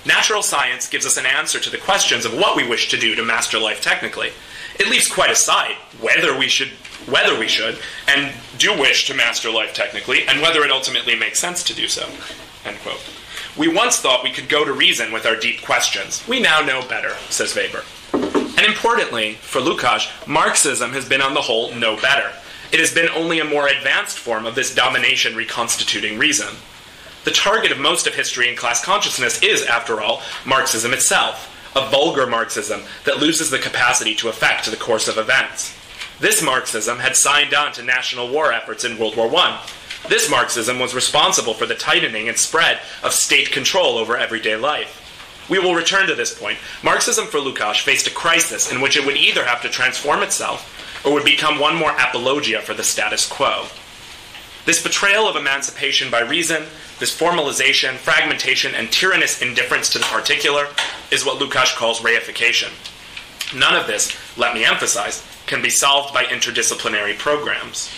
Natural science gives us an answer to the questions of what we wish to do to master life technically. It leaves quite aside whether we should whether we should and do wish to master life technically and whether it ultimately makes sense to do so. End quote. We once thought we could go to reason with our deep questions. We now know better, says Weber. And importantly, for Lukács, Marxism has been on the whole no better. It has been only a more advanced form of this domination reconstituting reason. The target of most of history and class consciousness is, after all, Marxism itself, a vulgar Marxism that loses the capacity to affect the course of events. This Marxism had signed on to national war efforts in World War I. This Marxism was responsible for the tightening and spread of state control over everyday life. We will return to this point. Marxism for Lukács faced a crisis in which it would either have to transform itself or would become one more apologia for the status quo. This betrayal of emancipation by reason, this formalization, fragmentation, and tyrannous indifference to the particular is what Lukács calls reification. None of this, let me emphasize, can be solved by interdisciplinary programs.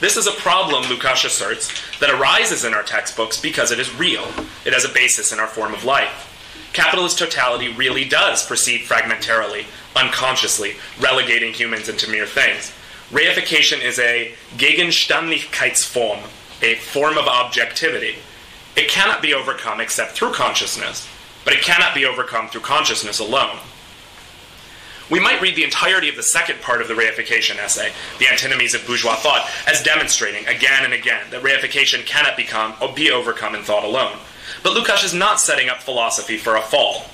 This is a problem, Lukács asserts, that arises in our textbooks because it is real. It has a basis in our form of life. Capitalist totality really does proceed fragmentarily, unconsciously, relegating humans into mere things. Reification is a Gegenständlichkeitsform, a form of objectivity. It cannot be overcome except through consciousness, but it cannot be overcome through consciousness alone. We might read the entirety of the second part of the reification essay, The Antinomies of Bourgeois Thought, as demonstrating again and again that reification cannot become or be overcome in thought alone. But Lukács is not setting up philosophy for a fall.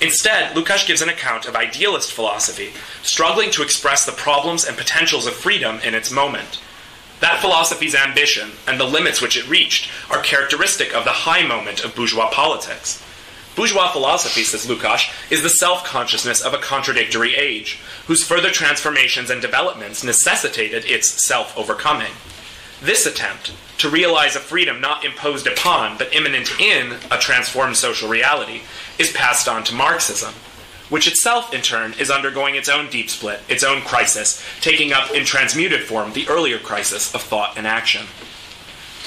Instead, Lukács gives an account of idealist philosophy, struggling to express the problems and potentials of freedom in its moment. That philosophy's ambition and the limits which it reached are characteristic of the high moment of bourgeois politics. Bourgeois philosophy, says Lukács, is the self consciousness of a contradictory age, whose further transformations and developments necessitated its self overcoming. This attempt to realize a freedom not imposed upon, but immanent in, a transformed social reality is passed on to Marxism, which itself, in turn, is undergoing its own deep split, its own crisis, taking up in transmuted form the earlier crisis of thought and action.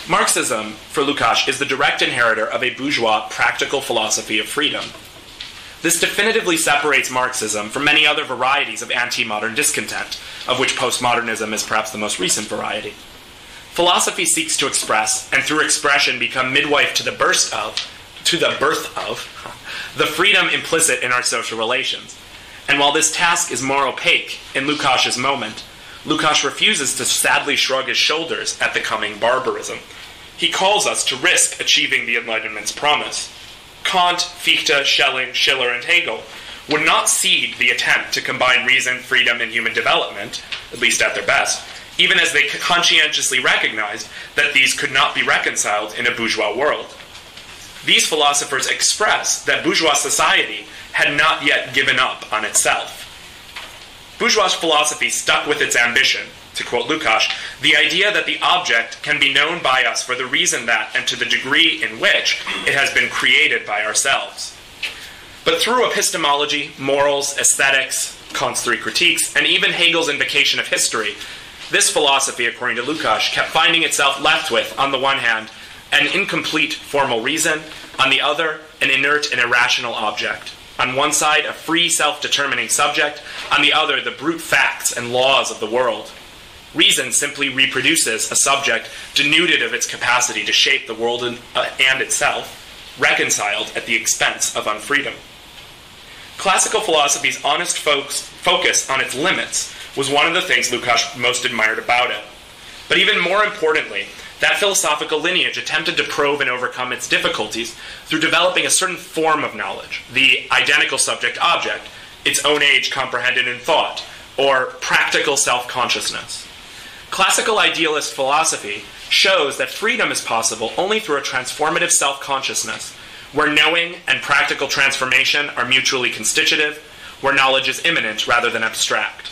Marxism, for Lukács, is the direct inheritor of a bourgeois practical philosophy of freedom. This definitively separates Marxism from many other varieties of anti modern discontent, of which postmodernism is perhaps the most recent variety. Philosophy seeks to express, and through expression become midwife to the burst of, to the birth of, *laughs* the freedom implicit in our social relations. And while this task is more opaque in Lukács's moment, Lukács refuses to sadly shrug his shoulders at the coming barbarism. He calls us to risk achieving the Enlightenment's promise. Kant, Fichte, Schelling, Schiller, and Hegel would not cede the attempt to combine reason, freedom, and human development, at least at their best, even as they conscientiously recognized that these could not be reconciled in a bourgeois world. These philosophers express that bourgeois society had not yet given up on itself. Bourgeois philosophy stuck with its ambition, to quote Lukács, the idea that the object can be known by us for the reason that and to the degree in which it has been created by ourselves. But through epistemology, morals, aesthetics, Kant's three critiques, and even Hegel's invocation of history, this philosophy, according to Lukács, kept finding itself left with, on the one hand, an incomplete formal reason, on the other, an inert and irrational object. On one side, a free, self determining subject, on the other, the brute facts and laws of the world. Reason simply reproduces a subject denuded of its capacity to shape the world and, uh, and itself, reconciled at the expense of unfreedom. Classical philosophy's honest focus on its limits was one of the things Lukács most admired about it. But even more importantly, that philosophical lineage attempted to probe and overcome its difficulties through developing a certain form of knowledge, the identical subject object, its own age comprehended in thought, or practical self consciousness. Classical idealist philosophy shows that freedom is possible only through a transformative self consciousness, where knowing and practical transformation are mutually constitutive, where knowledge is immanent rather than abstract.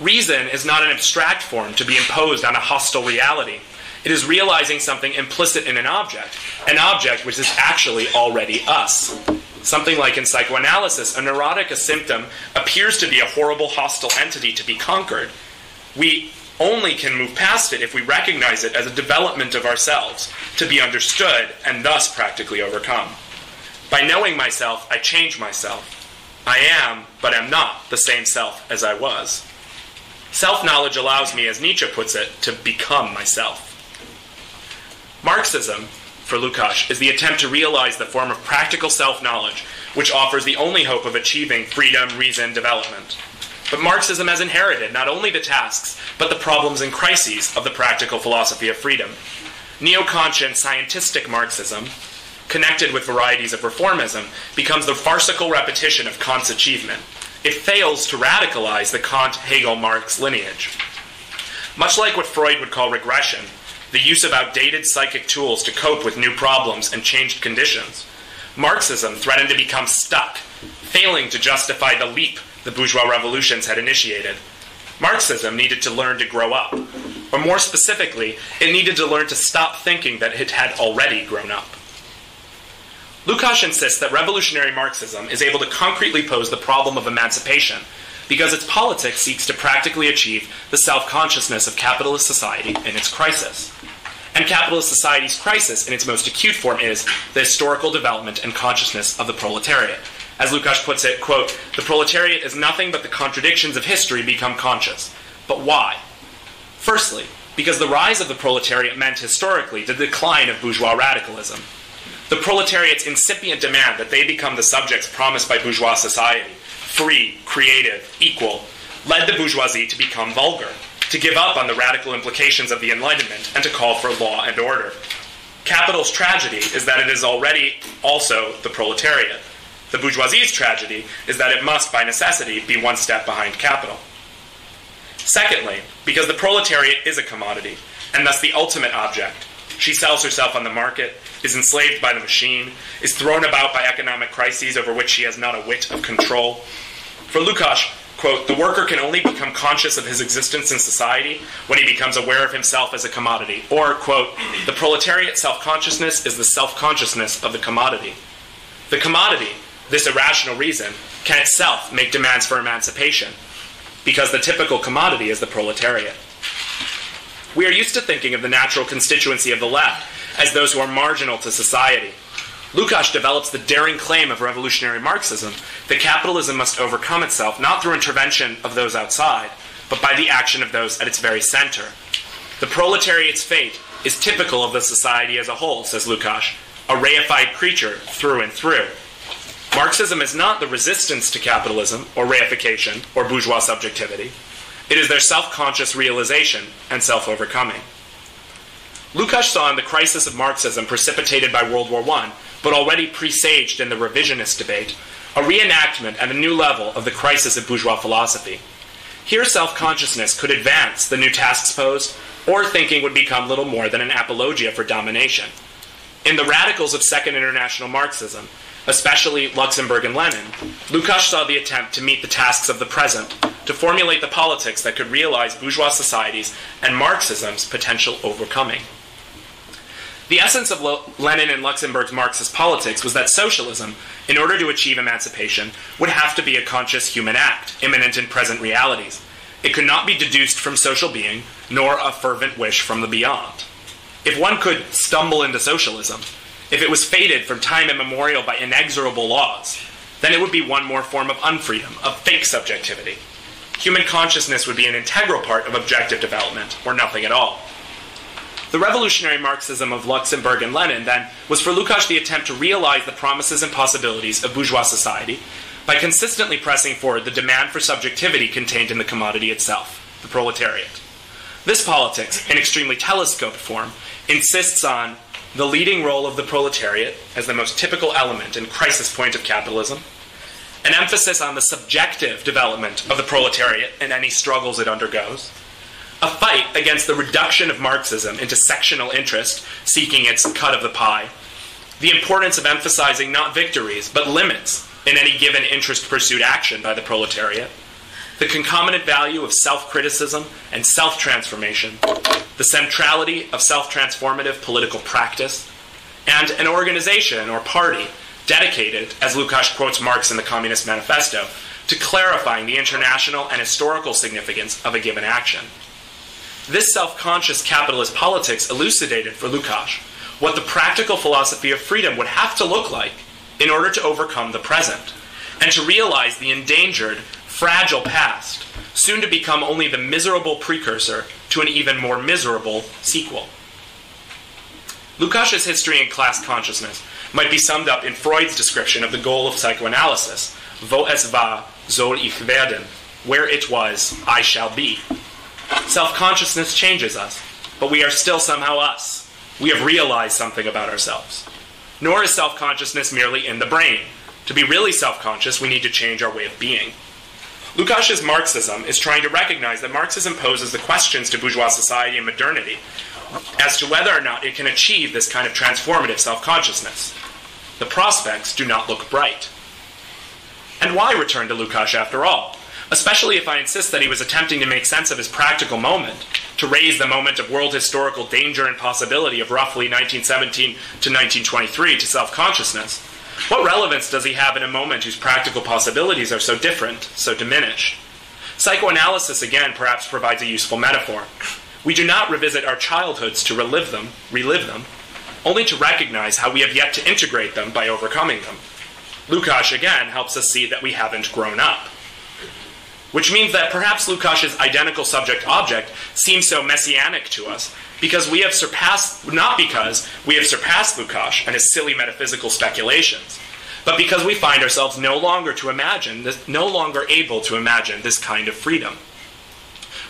Reason is not an abstract form to be imposed on a hostile reality it is realizing something implicit in an object, an object which is actually already us. Something like in psychoanalysis, a neurotic a symptom appears to be a horrible, hostile entity to be conquered. We only can move past it if we recognize it as a development of ourselves, to be understood and thus practically overcome. By knowing myself, I change myself. I am, but am not, the same self as I was. Self knowledge allows me, as Nietzsche puts it, to become myself. Marxism, for Lukács, is the attempt to realize the form of practical self knowledge which offers the only hope of achieving freedom, reason, development. But Marxism has inherited not only the tasks, but the problems and crises of the practical philosophy of freedom. Neo Kantian scientistic Marxism, connected with varieties of reformism, becomes the farcical repetition of Kant's achievement. It fails to radicalize the Kant Hegel Marx lineage. Much like what Freud would call regression, the use of outdated psychic tools to cope with new problems and changed conditions. Marxism threatened to become stuck, failing to justify the leap the bourgeois revolutions had initiated. Marxism needed to learn to grow up. Or more specifically, it needed to learn to stop thinking that it had already grown up. Lukács insists that revolutionary Marxism is able to concretely pose the problem of emancipation because its politics seeks to practically achieve the self consciousness of capitalist society in its crisis. And capitalist society's crisis in its most acute form is the historical development and consciousness of the proletariat. As Lukács puts it, quote, the proletariat is nothing but the contradictions of history become conscious. But why? Firstly, because the rise of the proletariat meant historically the decline of bourgeois radicalism. The proletariat's incipient demand that they become the subjects promised by bourgeois society, free, creative, equal, led the bourgeoisie to become vulgar to give up on the radical implications of the Enlightenment and to call for law and order. Capital's tragedy is that it is already also the proletariat. The bourgeoisie's tragedy is that it must, by necessity, be one step behind capital. Secondly, because the proletariat is a commodity, and thus the ultimate object, She sells herself on the market, is enslaved by the machine, is thrown about by economic crises over which she has not a whit of control. For Lukács, quote, the worker can only become conscious of his existence in society when he becomes aware of himself as a commodity. Or, quote, the proletariat self consciousness is the self consciousness of the commodity. The commodity, this irrational reason, can itself make demands for emancipation, because the typical commodity is the proletariat. We are used to thinking of the natural constituency of the left as those who are marginal to society. Lukács develops the daring claim of revolutionary Marxism that capitalism must overcome itself not through intervention of those outside, but by the action of those at its very center. The proletariat's fate is typical of the society as a whole, says Lukács, a reified creature through and through. Marxism is not the resistance to capitalism or reification or bourgeois subjectivity. It is their self conscious realization and self overcoming. Lukács saw in the crisis of Marxism precipitated by World War I, but already presaged in the revisionist debate, a reenactment at a new level of the crisis of bourgeois philosophy. Here, self consciousness could advance the new tasks posed, or thinking would become little more than an apologia for domination. In the radicals of Second International Marxism, especially Luxemburg and Lenin, Lukács saw the attempt to meet the tasks of the present, to formulate the politics that could realize bourgeois societies and Marxism's potential overcoming. The essence of Lenin and Luxemburg's Marxist politics was that socialism, in order to achieve emancipation, would have to be a conscious human act, immanent in present realities. It could not be deduced from social being, nor a fervent wish from the beyond. If one could stumble into socialism, if it was fated from time immemorial by inexorable laws, then it would be one more form of unfreedom, of fake subjectivity. Human consciousness would be an integral part of objective development, or nothing at all. The revolutionary Marxism of Luxemburg and Lenin, then, was for Lukács the attempt to realize the promises and possibilities of bourgeois society by consistently pressing forward the demand for subjectivity contained in the commodity itself, the proletariat. This politics, in extremely telescoped form, insists on the leading role of the proletariat as the most typical element and crisis point of capitalism, an emphasis on the subjective development of the proletariat and any struggles it undergoes, a fight against the reduction of Marxism into sectional interest, seeking its cut of the pie, the importance of emphasizing not victories, but limits in any given interest pursued action by the proletariat, the concomitant value of self criticism and self transformation, the centrality of self transformative political practice, and an organization or party dedicated, as Lukács quotes Marx in the Communist Manifesto, to clarifying the international and historical significance of a given action. This self conscious capitalist politics elucidated for Lukács what the practical philosophy of freedom would have to look like in order to overcome the present, and to realize the endangered, fragile past, soon to become only the miserable precursor to an even more miserable sequel. Lukács' history and class consciousness might be summed up in Freud's description of the goal of psychoanalysis, wo es war, soll ich werden, where it was, I shall be. Self consciousness changes us, but we are still somehow us. We have realized something about ourselves. Nor is self consciousness merely in the brain. To be really self conscious, we need to change our way of being. Lukács' Marxism is trying to recognize that Marxism poses the questions to bourgeois society and modernity as to whether or not it can achieve this kind of transformative self consciousness. The prospects do not look bright. And why return to Lukács after all? especially if I insist that he was attempting to make sense of his practical moment, to raise the moment of world historical danger and possibility of roughly 1917 to 1923 to self consciousness. What relevance does he have in a moment whose practical possibilities are so different, so diminished? Psychoanalysis, again, perhaps provides a useful metaphor. We do not revisit our childhoods to relive them, relive them, only to recognize how we have yet to integrate them by overcoming them. Lukács, again, helps us see that we haven't grown up which means that perhaps Lukács' identical subject object seems so messianic to us because we have surpassed, not because we have surpassed Lukács and his silly metaphysical speculations, but because we find ourselves no longer to imagine, this, no longer able to imagine this kind of freedom.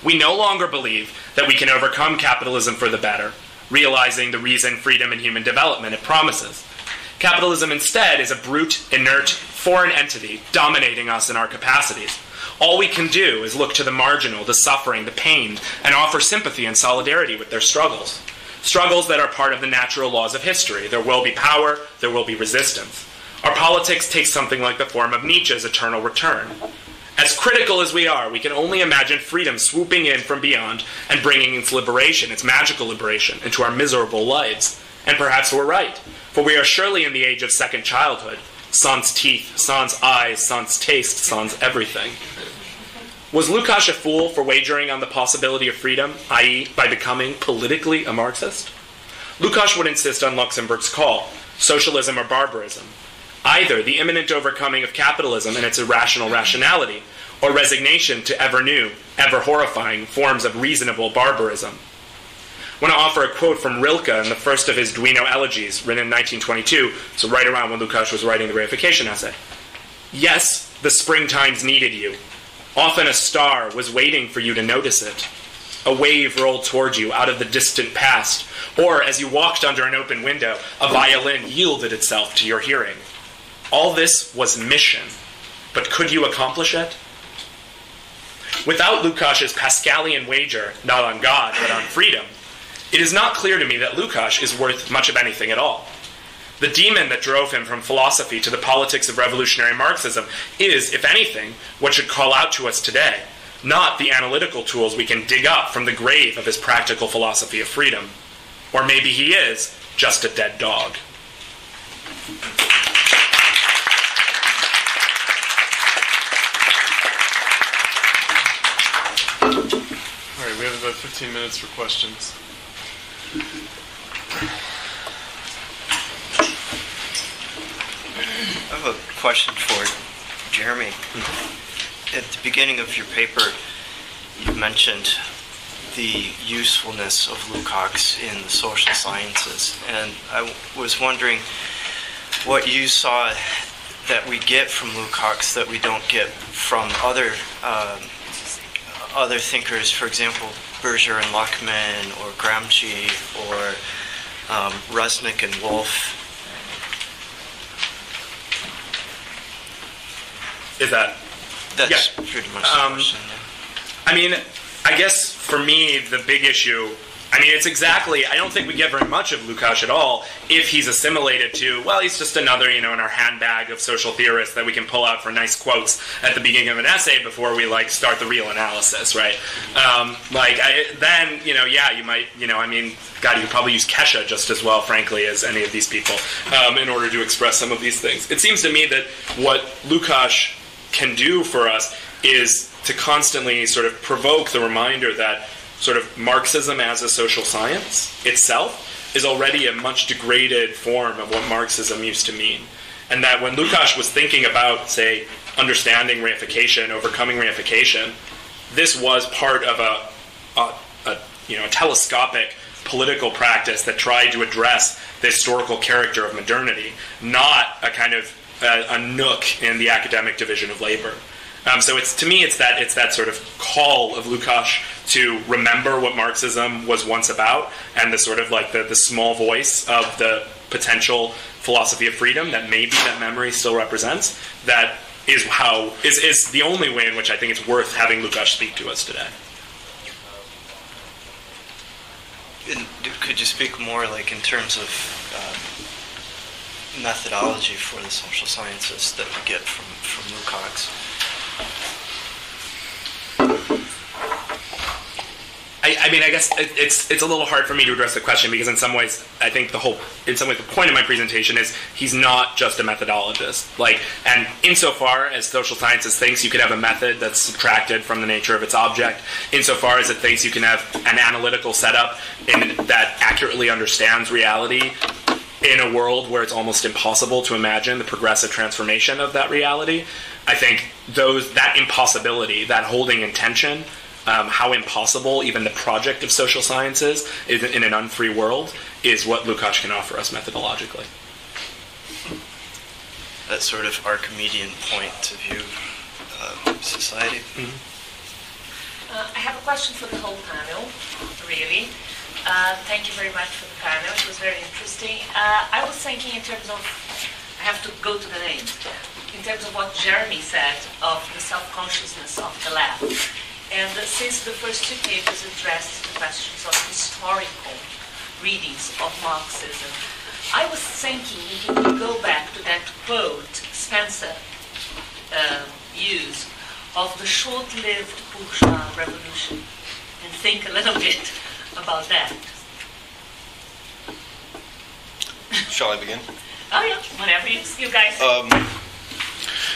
We no longer believe that we can overcome capitalism for the better, realizing the reason, freedom, and human development it promises. Capitalism instead is a brute, inert, foreign entity dominating us in our capacities all we can do is look to the marginal, the suffering, the pain, and offer sympathy and solidarity with their struggles. Struggles that are part of the natural laws of history. There will be power, there will be resistance. Our politics takes something like the form of Nietzsche's eternal return. As critical as we are, we can only imagine freedom swooping in from beyond and bringing its liberation, its magical liberation, into our miserable lives. And perhaps we're right, for we are surely in the age of second childhood. Sans teeth, sans eyes, sans taste, sans everything. Was Lukács a fool for wagering on the possibility of freedom, i.e., by becoming politically a Marxist? Lukács would insist on Luxemburg's call socialism or barbarism. Either the imminent overcoming of capitalism and its irrational rationality, or resignation to ever new, ever horrifying forms of reasonable barbarism. I want to offer a quote from Rilke in the first of his Duino elegies, written in 1922, so right around when Lukács was writing the reification essay. Yes, the springtimes needed you. Often a star was waiting for you to notice it. A wave rolled toward you out of the distant past, or as you walked under an open window, a violin yielded itself to your hearing. All this was mission, but could you accomplish it? Without Lukács's Pascalian wager, not on God, but on freedom, it is not clear to me that Lukács is worth much of anything at all. The demon that drove him from philosophy to the politics of revolutionary Marxism is, if anything, what should call out to us today, not the analytical tools we can dig up from the grave of his practical philosophy of freedom. Or maybe he is just a dead dog. All right, we have about 15 minutes for questions. I have a question for Jeremy. At the beginning of your paper, you mentioned the usefulness of Lukács in the social sciences, and I was wondering what you saw that we get from Lukács that we don't get from other um, other thinkers, for example, Berger and Luckmann, or Gramsci, or um, Resnick and Wolff. Is that That's Yeah. pretty much the Um, question. yeah. I mean, I guess for me, the big issue. I mean, it's exactly. I don't think we get very much of Lukács at all if he's assimilated to. Well, he's just another, you know, in our handbag of social theorists that we can pull out for nice quotes at the beginning of an essay before we like start the real analysis, right? Um, like I, then, you know, yeah, you might, you know, I mean, God, you could probably use Kesha just as well, frankly, as any of these people um, in order to express some of these things. It seems to me that what Lukács can do for us is to constantly sort of provoke the reminder that sort of Marxism as a social science itself is already a much degraded form of what Marxism used to mean. And that when Lukács was thinking about, say, understanding reification, overcoming reification, this was part of a, a, a you know a telescopic political practice that tried to address the historical character of modernity, not a kind of a, a nook in the academic division of labor. Um, so it's to me, it's that it's that sort of call of Lukács to remember what Marxism was once about, and the sort of like the, the small voice of the potential philosophy of freedom that maybe that memory still represents. That is how is, is the only way in which I think it's worth having Lukács speak to us today. And could you speak more, like in terms of um, methodology for the social sciences that we get from from Lukács? I, I mean, I guess it, it's it's a little hard for me to address the question because in some ways, I think the whole, in some ways, the point of my presentation is he's not just a methodologist. Like, and insofar as social sciences thinks you could have a method that's subtracted from the nature of its object, insofar as it thinks you can have an analytical setup in, that accurately understands reality in a world where it's almost impossible to imagine the progressive transformation of that reality, I think those that impossibility, that holding in tension, um, how impossible even the project of social sciences is in an unfree world, is what Lukács can offer us methodologically. That sort of Archimedean point to view uh, society. Uh, I have a question for the whole panel, really. Uh, thank you very much for the panel. It was very interesting. Uh, I was thinking in terms of, I have to go to the names, in terms of what Jeremy said of the self-consciousness of the left. And uh, since the first two papers addressed the questions of historical readings of Marxism. I was thinking if you could go back to that quote Spencer uh, used of the short-lived bourgeois revolution and think a little *laughs* bit about that. Shall I begin? Oh yeah, whatever you, you guys. Um,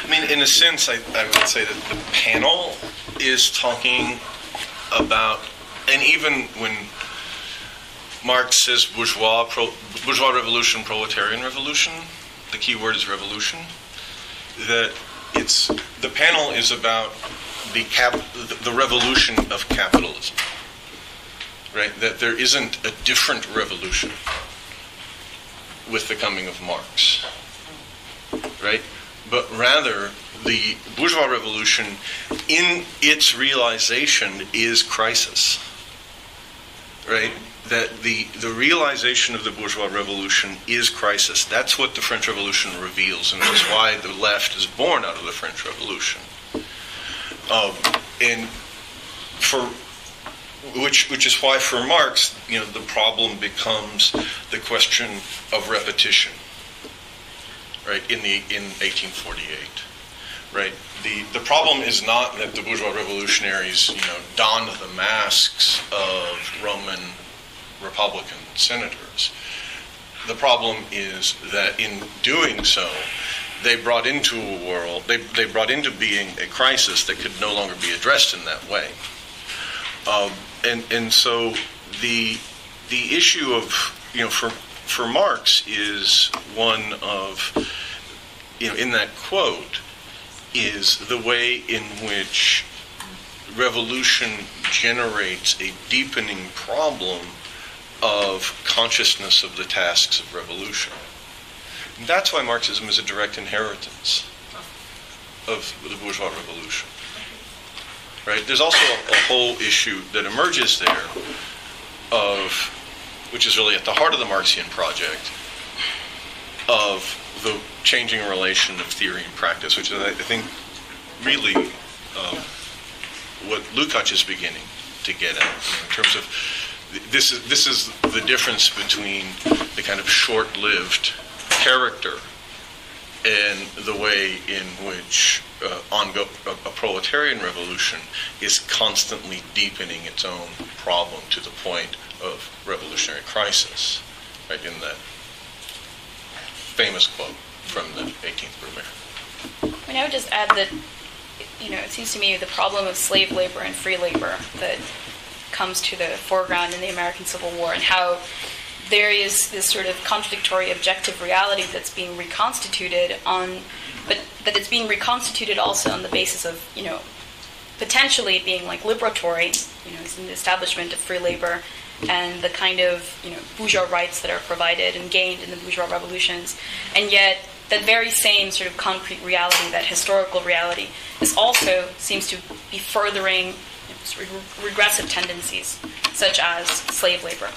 I mean, in a sense, I, I would say that the panel is talking about, and even when Marx says bourgeois, pro, bourgeois revolution, proletarian revolution, the key word is revolution, that it's, the panel is about the, cap, the, the revolution of capitalism, right? That there isn't a different revolution with the coming of Marx, right? But rather, the bourgeois revolution, in its realization, is crisis, right? That the, the realization of the bourgeois revolution is crisis. That's what the French Revolution reveals, and that's why the left is born out of the French Revolution. Um, and for which which is why for Marx, you know, the problem becomes the question of repetition. Right in the in 1848, right. The the problem is not that the bourgeois revolutionaries, you know, donned the masks of Roman Republican senators. The problem is that in doing so, they brought into a world, they, they brought into being a crisis that could no longer be addressed in that way. Um, and and so the the issue of you know for for Marx is one of you know in that quote is the way in which revolution generates a deepening problem of consciousness of the tasks of revolution. And that's why Marxism is a direct inheritance of the bourgeois revolution right? There's also a, a, whole issue that emerges there of, which is really at the heart of the Marxian project, of the changing relation of theory and practice, which is, I think, really um, what Lukács is beginning to get at in terms of this is this is the difference between the kind of short-lived character and the way in which uh, ongo- a, a, proletarian revolution is constantly deepening its own problem to the point of revolutionary crisis, right in that famous quote from the 18th Brumaire. I mean, I would just add that, you know, it seems to me the problem of slave labor and free labor that comes to the foreground in the American Civil War and how there is this sort of contradictory objective reality that's being reconstituted on, but that it's being reconstituted also on the basis of, you know, potentially being like liberatory, you know, the establishment of free labor and the kind of, you know, bourgeois rights that are provided and gained in the bourgeois revolutions. And yet, that very same sort of concrete reality, that historical reality, is also seems to be furthering you know, regressive tendencies, such as slave labor.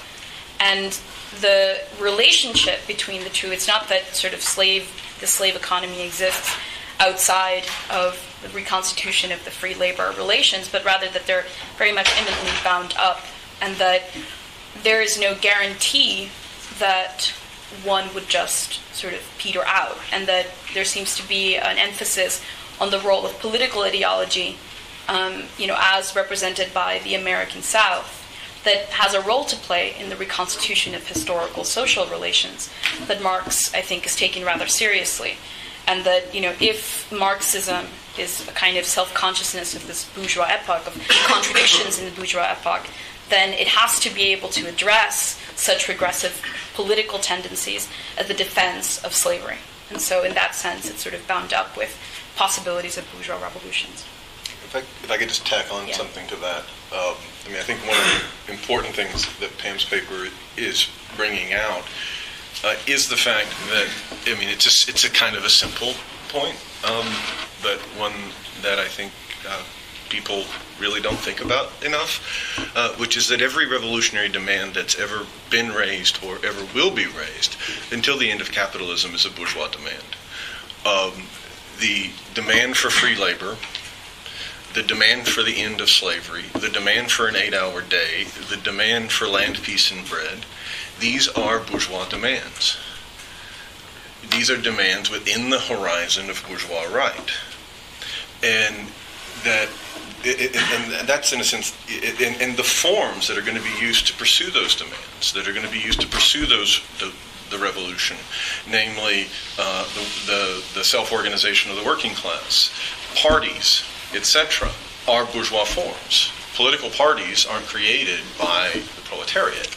And the relationship between the two. It's not that sort of slave the slave economy exists outside of the reconstitution of the free labor relations, but rather that they're very much intimately bound up, and that there is no guarantee that one would just sort of peter out, and that there seems to be an emphasis on the role of political ideology, um, you know, as represented by the American South, that has a role to play in the reconstitution of historical social relations that Marx, I think, is taking rather seriously. And that, you know, if Marxism is a kind of self consciousness of this bourgeois epoch, of contradictions in the bourgeois epoch, then it has to be able to address such regressive political tendencies as the defense of slavery. And so, in that sense, it's sort of bound up with possibilities of bourgeois revolutions. If I, if I could just tack on yeah. something to that. Um, I mean, I think one of the important things that Pam's paper is bringing out uh, is the fact that, I mean, it's just, it's a kind of a simple point, um, but one that I think uh, people really don't think about enough, uh, which is that every revolutionary demand that's ever been raised or ever will be raised until the end of capitalism is a bourgeois demand. Um, the demand for free labor, the demand for the end of slavery, the demand for an eight hour day, the demand for land, peace, and bread, these are bourgeois demands. These are demands within the horizon of bourgeois right. And that it, it, and that's in a sense, it, and, and the forms that are going to be used to pursue those demands, that are going to be used to pursue those the, the revolution, namely uh, the, the, the self-organization of the working class, parties, etc., are bourgeois forms. Political parties aren't created by the proletariat.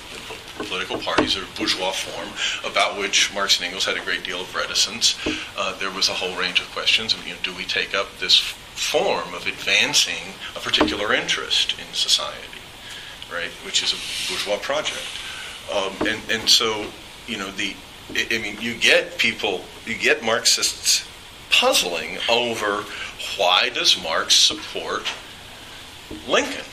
Political parties or bourgeois form about which Marx and Engels had a great deal of reticence. Uh, there was a whole range of questions. I mean, do we take up this form of advancing a particular interest in society, right? Which is a bourgeois project. Um, and, and so, you know, the, I mean, you get people, you get Marxists puzzling over why does Marx support Lincoln?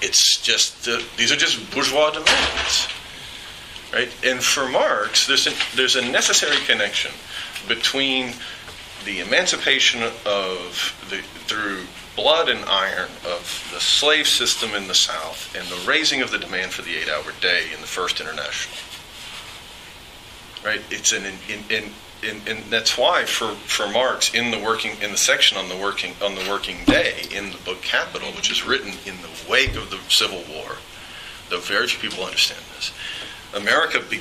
It's just the, these are just bourgeois demands, right? And for Marx, there's a, there's a necessary connection between the emancipation of the through blood and iron of the slave system in the South and the raising of the demand for the eight-hour day in the First International. Right? It's an in, in, in, and that's why for, for Marx in the working in the section on the working on the working day in the book Capital, which is written in the wake of the Civil War, though very few people understand this, America be,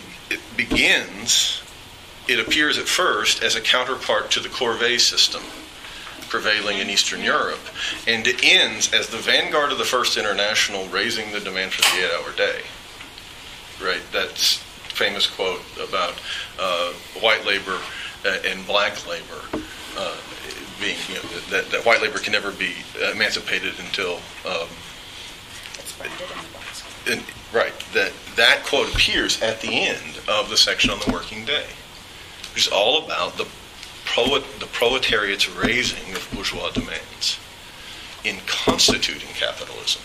begins. It appears at first as a counterpart to the corvée system prevailing in Eastern Europe, and it ends as the vanguard of the First International, raising the demand for the eight-hour day. Right. That's famous quote about uh, white labor uh, and black labor uh, being you know, that, that white labor can never be emancipated until um, and, right that that quote appears at the end of the section on the working day which is all about the pro- the proletariat's raising of bourgeois demands in constituting capitalism.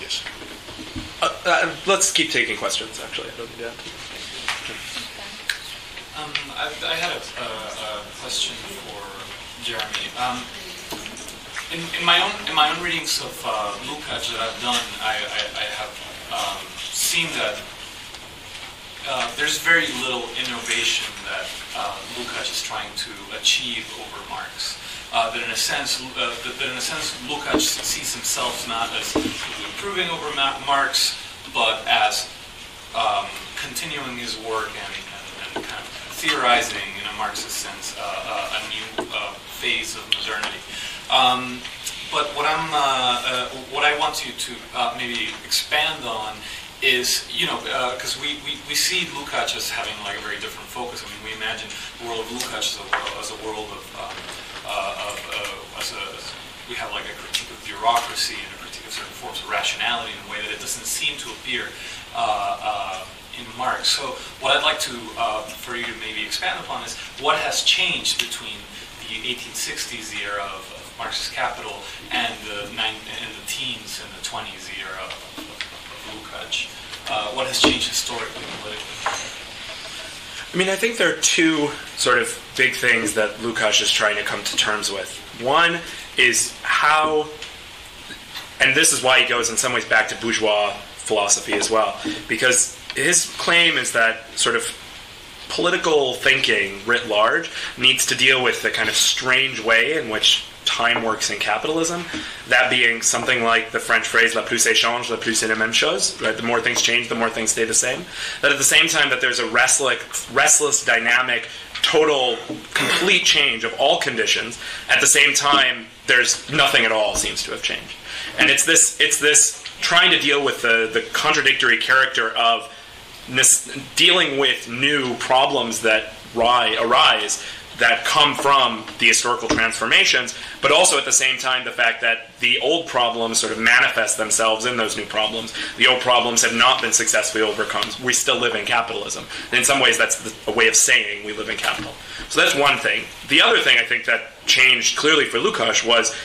Yes uh, uh, let's keep taking questions. Actually, yeah. Um, I, I, had a, a, question for Jeremy. Um, in, in, my own in my own readings of uh, Lukács that I've done, I, I, I have um, seen that uh, there's very little innovation that uh, Lukács is trying to achieve over Marx uh, that in a sense, uh, that, that, in a sense, Lukács sees himself not as improving over Marx, but as um, continuing his work and, and, and, kind of theorizing, in a Marxist sense, uh, uh a new uh, phase of modernity. Um, but what I'm, what I want you to maybe expand on is, you know, because uh, we, we, we see Lukács as having like a very different focus. I mean, we imagine the world of Lukács as a, as a world of um, uh, of, uh, as a, we have like a critique of bureaucracy and a critique of certain forms of rationality in a way that it doesn't seem to appear uh, in Marx. So what I'd like to, for you to maybe expand upon is what has changed between the 1860s, the era of, of Marxist capital, and the, and the teens and the 20s, the era of, of. Uh, what has changed historically politically? I mean, I think there are two sort of big things that Lukács is trying to come to terms with. One is how, and this is why he goes in some ways back to bourgeois philosophy as well, because his claim is that sort of political thinking writ large needs to deal with the kind of strange way in which time works in capitalism. That being something like the French phrase "la plus ça change, la plus c'est la même chose." Right, the more things change, the more things stay the same. That at the same time that there's a restless, restless, dynamic, total, complete change of all conditions. At the same time, there's nothing at all seems to have changed. And it's this, it's this trying to deal with the the contradictory character of dealing with new problems that arise that come from the historical transformations, but also at the same time the fact that the old problems sort of manifest themselves in those new problems. The old problems have not been successfully overcome. We still live in capitalism. And in some ways, that's a way of saying we live in capital. So that's one thing. The other thing I think that changed clearly for Lukács was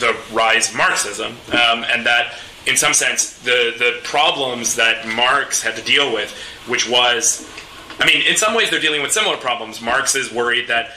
the rise of Marxism, um, and that in some sense, the, the problems that Marx had to deal with, which was I mean, in some ways, they're dealing with similar problems. Marx is worried that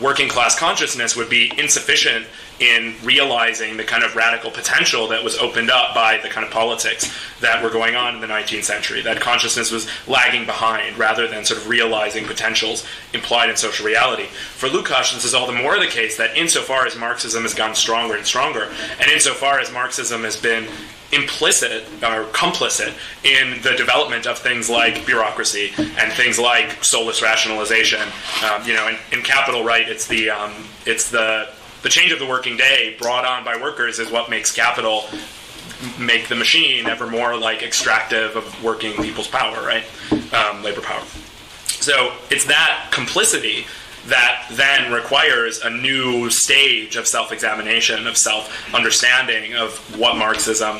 working class consciousness would be insufficient in realizing the kind of radical potential that was opened up by the kind of politics that were going on in the 19th century. That consciousness was lagging behind rather than sort of realizing potentials implied in social reality. For Lukács, this is all the more the case that insofar as Marxism has gotten stronger and stronger, and insofar as Marxism has been implicit or complicit in the development of things like bureaucracy and things like soulless rationalization. Um, you know, in, in Capital, right? It's the um, it's the the change of the working day brought on by workers is what makes capital make the machine ever more like extractive of working people's power, right? Um, labor power. So it's that complicity that then requires a new stage of self examination, of self understanding of what Marxism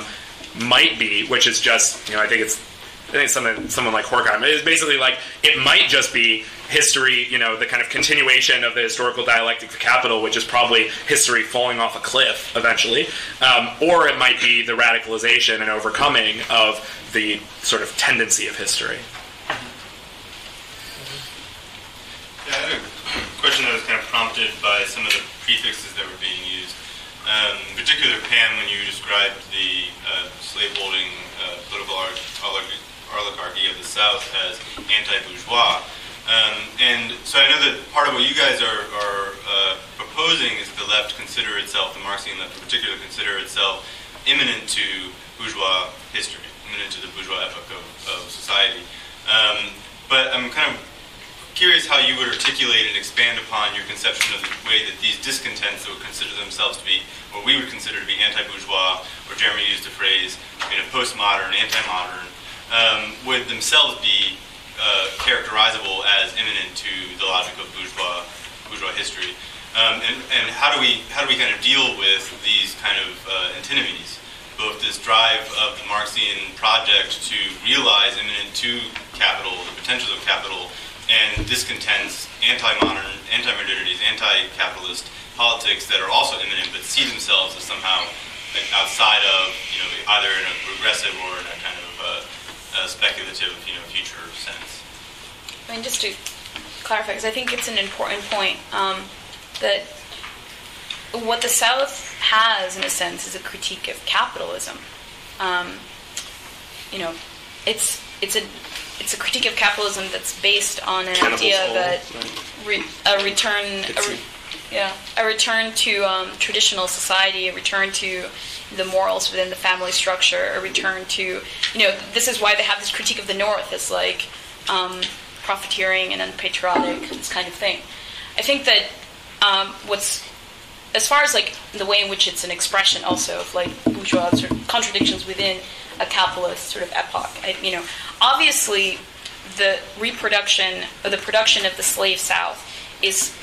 might be, which is just, you know, I think it's. I think something someone like Horkheim. is basically like it might just be history, you know, the kind of continuation of the historical dialectic of capital, which is probably history falling off a cliff eventually, um, or it might be the radicalization and overcoming of the sort of tendency of history. Yeah, question that was kind of prompted by some of the prefixes that were being used. Um, in particular, Pam, when you described the uh, slaveholding uh, political oligarchy of the South as anti-bourgeois. Um, and so I know that part of what you guys are, are uh, proposing is that the left consider itself, the Marxian left in particular, consider itself immanent to bourgeois history, immanent to the bourgeois epoch of, of society. Um, but I'm kind of curious how you would articulate and expand upon your conception of the way that these discontents that would consider themselves to be, or we would consider to be anti-bourgeois, or Jeremy used the phrase, you know, postmodern, anti-modern, um, would themselves be uh, characterizable as immanent to the logic of bourgeois bourgeois history. Um, and, and how do we how do we kind of deal with these kind of uh, antinomies? Both this drive of the Marxian project to realize immanent to capital, the potentials of capital, and discontents anti-modern, anti-modernities, anti-capitalist politics that are also immanent but see themselves as somehow like, outside of, you know, either in a progressive or in a kind of uh, a speculative, you know, future sense. I mean, just to clarify, because I think it's an important point um, that what the South has, in a sense, is a critique of capitalism. Um, you know, it's it's a it's a critique of capitalism that's based on an Cannibals idea that right. re, a return, a re, yeah, a return to um, traditional society, a return to the morals within the family structure, a return to, you know, this is why they have this critique of the North as like um, profiteering and unpatriotic, this kind of thing. I think that um, what's as far as like the way in which it's an expression also of like bourgeois sort of contradictions within a capitalist sort of epoch. I, you know, obviously the reproduction or the production of the slave South is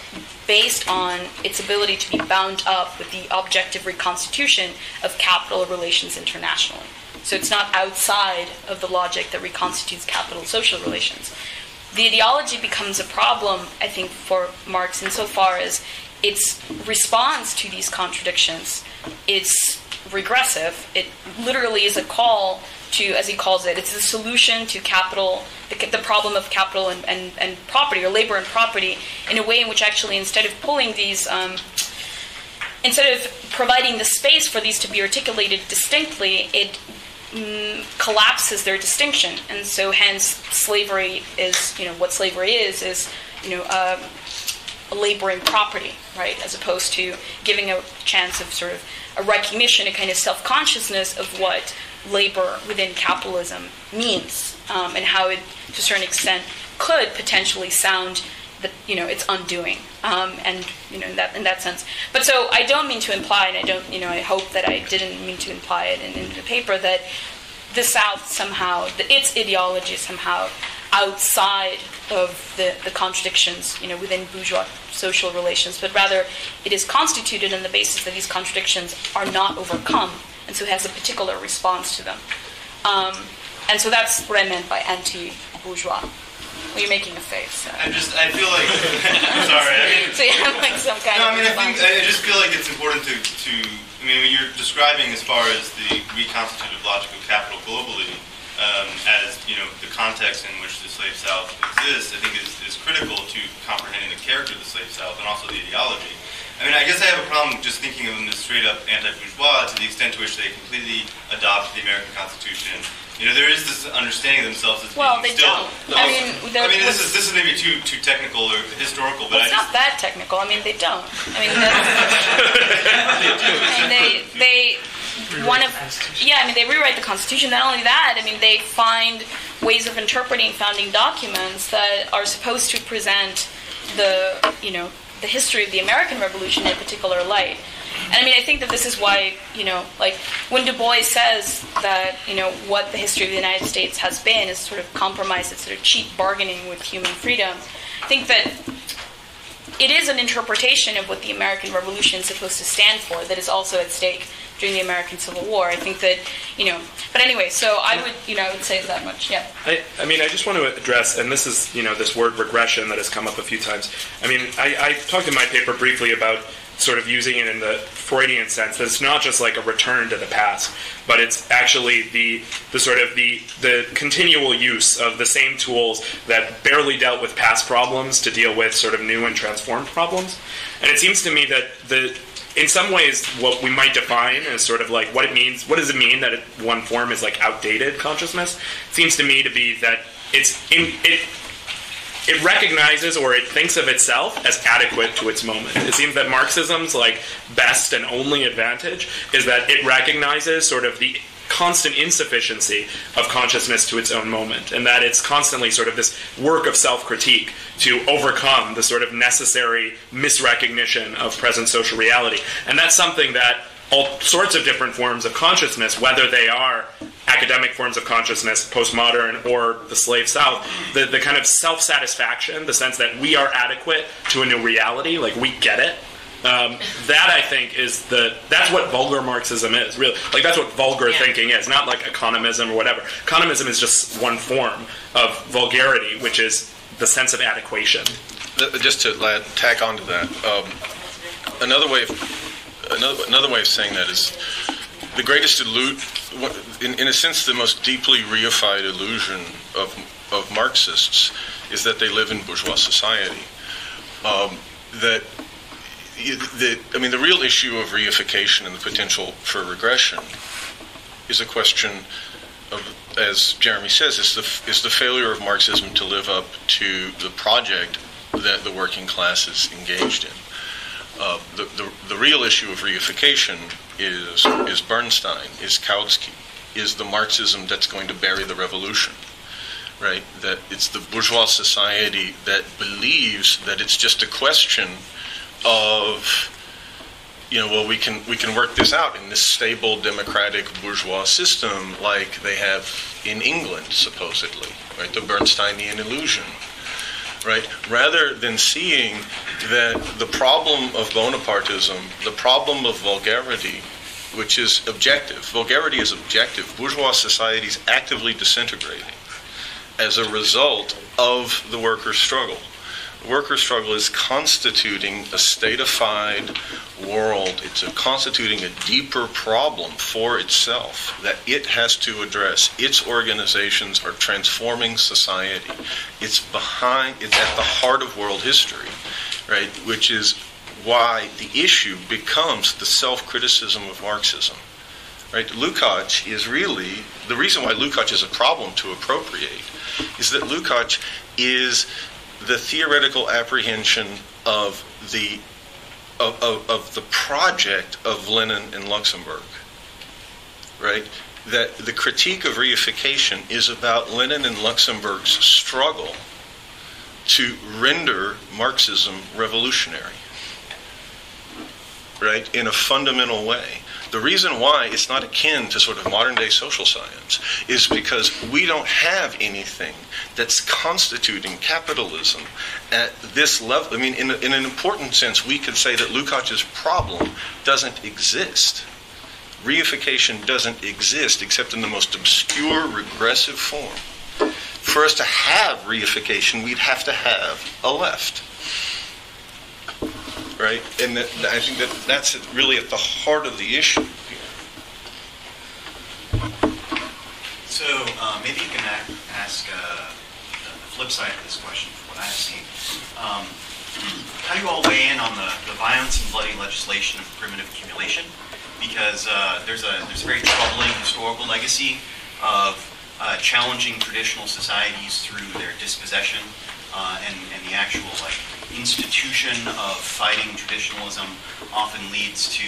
based on its ability to be bound up with the objective reconstitution of capital relations internationally. So it's not outside of the logic that reconstitutes capital social relations. The ideology becomes a problem, I think, for Marx insofar as its response to these contradictions is regressive. It literally is a call to, as he calls it, it's a solution to capital, the, the problem of capital and, and, and property, or labor and property, in a way in which actually, instead of pulling these, um, instead of providing the space for these to be articulated distinctly, it mm, collapses their distinction, and so hence slavery is, you know, what slavery is is, you know, um, a laboring property, right, as opposed to giving a chance of sort of a recognition, a kind of self-consciousness of what labor within capitalism means, um, and how it, to a certain extent, could potentially sound that you know it's undoing, um, and you know in that in that sense. But so I don't mean to imply, and I don't you know I hope that I didn't mean to imply it in, in the paper that the South somehow, the, its ideology somehow outside of the, the contradictions, you know, within bourgeois social relations, but rather it is constituted on the basis that these contradictions are not overcome, and so it has a particular response to them. Um, and so that's what I meant by anti-bourgeois. Well, you're making a face. So, I just, I feel like, *laughs* I'm sorry. I mean, so you have like some kind No, I of mean, I think. I just feel like it's important to, to. I mean, you're describing as far as the reconstitutive logic of capital globally, um, as you know, the context in which the slave South exists, I think is, is critical to comprehending the character of the slave South and also the ideology. I mean, I guess I have a problem just thinking of them as straight up anti-bourgeois to the extent to which they completely adopt the American Constitution. You know, there is this understanding of themselves as Well, being they still. don't. I mean, I mean, this is this is maybe too too technical or historical, but Well, I it's just not that technical. I mean, they don't. I mean, *laughs* that's, and they one of yeah. I mean, they rewrite the Constitution. Not only that, I mean, they find ways of interpreting founding documents that are supposed to present the you know the history of the American Revolution in a particular light. And I mean, I think that this is why, you know, like when Du Bois says that, you know, what the history of the United States has been is sort of compromise, it's sort of cheap bargaining with human freedom. I think that it is an interpretation of what the American Revolution is supposed to stand for that is also at stake during the American Civil War. I think that, you know, but anyway, so I would, you know, I would say that much. Yeah. I, I mean, I just want to address, and this is, you know, this word regression that has come up a few times. I mean, I, I talked in my paper briefly about sort of using it in the Freudian sense. That it's not just like a return to the past, but it's actually the the sort of the the continual use of the same tools that barely dealt with past problems to deal with sort of new and transformed problems. And it seems to me that the in some ways, what we might define as sort of like what it means, what does it mean that it, one form is like outdated consciousness? Seems to me to be that it's in, it it recognizes or it thinks of itself as adequate to its moment. It seems that Marxism's like best and only advantage is that it recognizes sort of the constant insufficiency of consciousness to its own moment and that it's constantly sort of this work of self-critique to overcome the sort of necessary misrecognition of present social reality and that's something that all sorts of different forms of consciousness, whether they are academic forms of consciousness, postmodern, or the slave South, the, the kind of self satisfaction, the sense that we are adequate to a new reality, like we get it. Um, that I think is the that's what vulgar Marxism is really like that's what vulgar Yeah. thinking is not like economism or whatever economism is just one form of vulgarity which is the sense of adequation Just to la- tack onto that, um, another way of another, another way of saying that is the greatest illusion, in, in a sense, the most deeply reified illusion of of Marxists is that they live in bourgeois society. Um, that y- the, I mean, the real issue of reification and the potential for regression is a question of, as Jeremy says, is the is the failure of Marxism to live up to the project that the working class is engaged in. Uh, the, the the real issue of reification is is Bernstein, is Kautsky, is the Marxism that's going to bury the revolution. Right, that it's the bourgeois society that believes that it's just a question of you know, well, we can we can work this out in this stable democratic bourgeois system like they have in England, supposedly, right? The Bernsteinian illusion, right? Rather than seeing that the problem of Bonapartism, the problem of vulgarity, which is objective, vulgarity is objective. Bourgeois society is actively disintegrating as a result of the workers' struggle. The workers' struggle is constituting a statified world. It's a, constituting a deeper problem for itself that it has to address. Its organizations are transforming society. It's behind. It's at the heart of world history, right? Which is why the issue becomes the self-criticism of Marxism. Right? Lukács is really the reason why Lukács is a problem to appropriate is that Lukács is the theoretical apprehension of the of, of, of the project of Lenin and Luxemburg, Right? That the critique of reification is about Lenin and Luxemburg's struggle to render Marxism revolutionary. Right? In a fundamental way. The reason why it's not akin to sort of modern day social science is because we don't have anything that's constituting capitalism at this level. I mean, in, in an important sense, we could say that Lukács's problem doesn't exist. Reification doesn't exist except in the most obscure, regressive form. For us to have reification, we'd have to have a left right? And that, I think that that's really at the heart of the issue here. So uh, maybe you can ask uh, the flip side of this question from what I've seen. Um, how do you all weigh in on the, the violence and bloody legislation of primitive accumulation? Because uh, there's a there's a very troubling historical legacy of uh, challenging traditional societies through their dispossession uh, and, and the actual like institution of fighting traditionalism often leads to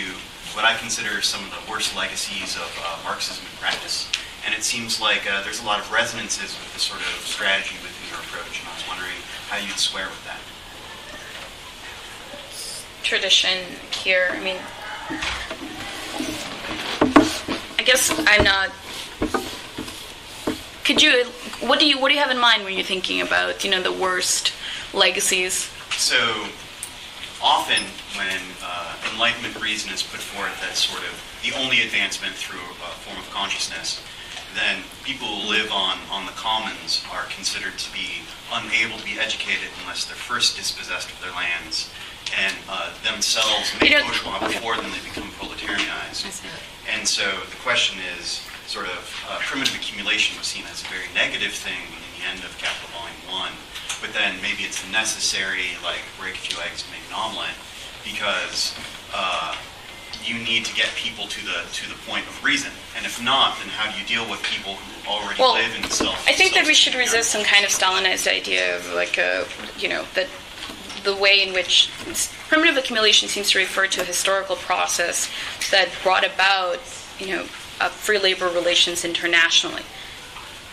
what I consider some of the worst legacies of uh, Marxism in practice. And it seems like uh, there's a lot of resonances with the sort of strategy within your approach, and I was wondering how you'd square with that. tradition here. I mean, I guess I'm not. Could you? What do you? What do you have in mind when you're thinking about you know the worst legacies? So often when uh, Enlightenment reason is put forth as sort of the only advancement through a form of consciousness, then people who live on, on the commons are considered to be unable to be educated unless they're first dispossessed of their lands and uh, themselves make You know- bourgeois before then they become proletarianized. And so the question is, sort of, uh, primitive accumulation was seen as a very negative thing in the end of Capital Volume 1, but then maybe it's necessary, like break a few eggs to make an omelet, because uh, you need to get people to the to the point of reason. And if not, then how do you deal with people who already Well, live in self? I think that we should resist some kind of Stalinized idea of like a, you know, that the way in which primitive accumulation seems to refer to a historical process that brought about, you know, free labor relations internationally.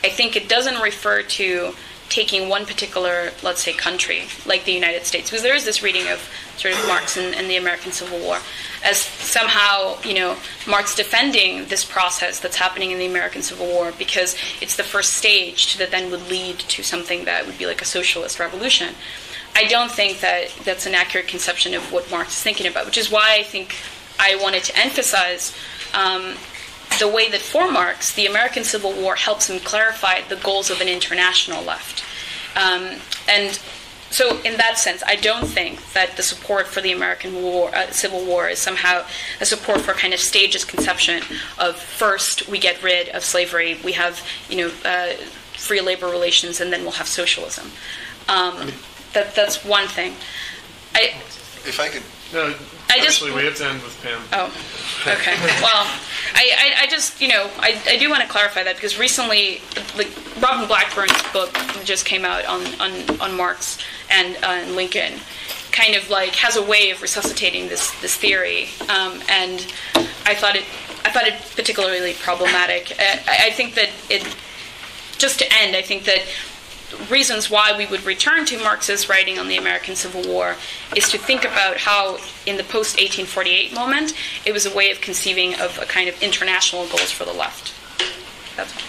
I think it doesn't refer to taking one particular, let's say, country, like the United States, because there is this reading of sort of Marx and, and the American Civil War as somehow, you know, Marx defending this process that's happening in the American Civil War because it's the first stage that then would lead to something that would be like a socialist revolution. I don't think that that's an accurate conception of what Marx is thinking about, which is why I think I wanted to emphasize um, the way that for Marx, the American Civil War helps him clarify the goals of an international left. Um, and so, in that sense, I don't think that the support for the American War, uh, Civil War is somehow a support for a kind of stages conception of first we get rid of slavery, we have you know uh, free labor relations, and then we'll have socialism. Um, that that's one thing. I If I could, No, I just- actually, we have to end with Pam. Oh, okay. Well, I, I, I just, you know, I, I do want to clarify that because recently, like, Robin Blackburn's book just came out on, on, on Marx and, uh, and Lincoln, kind of like has a way of resuscitating this, this theory. Um, and I thought it, I thought it particularly problematic. I, I think that it, just to end, I think that reasons why we would return to Marxist writing on the American Civil War is to think about how, in the post 1848 moment, it was a way of conceiving of a kind of international goals for the left. That's all.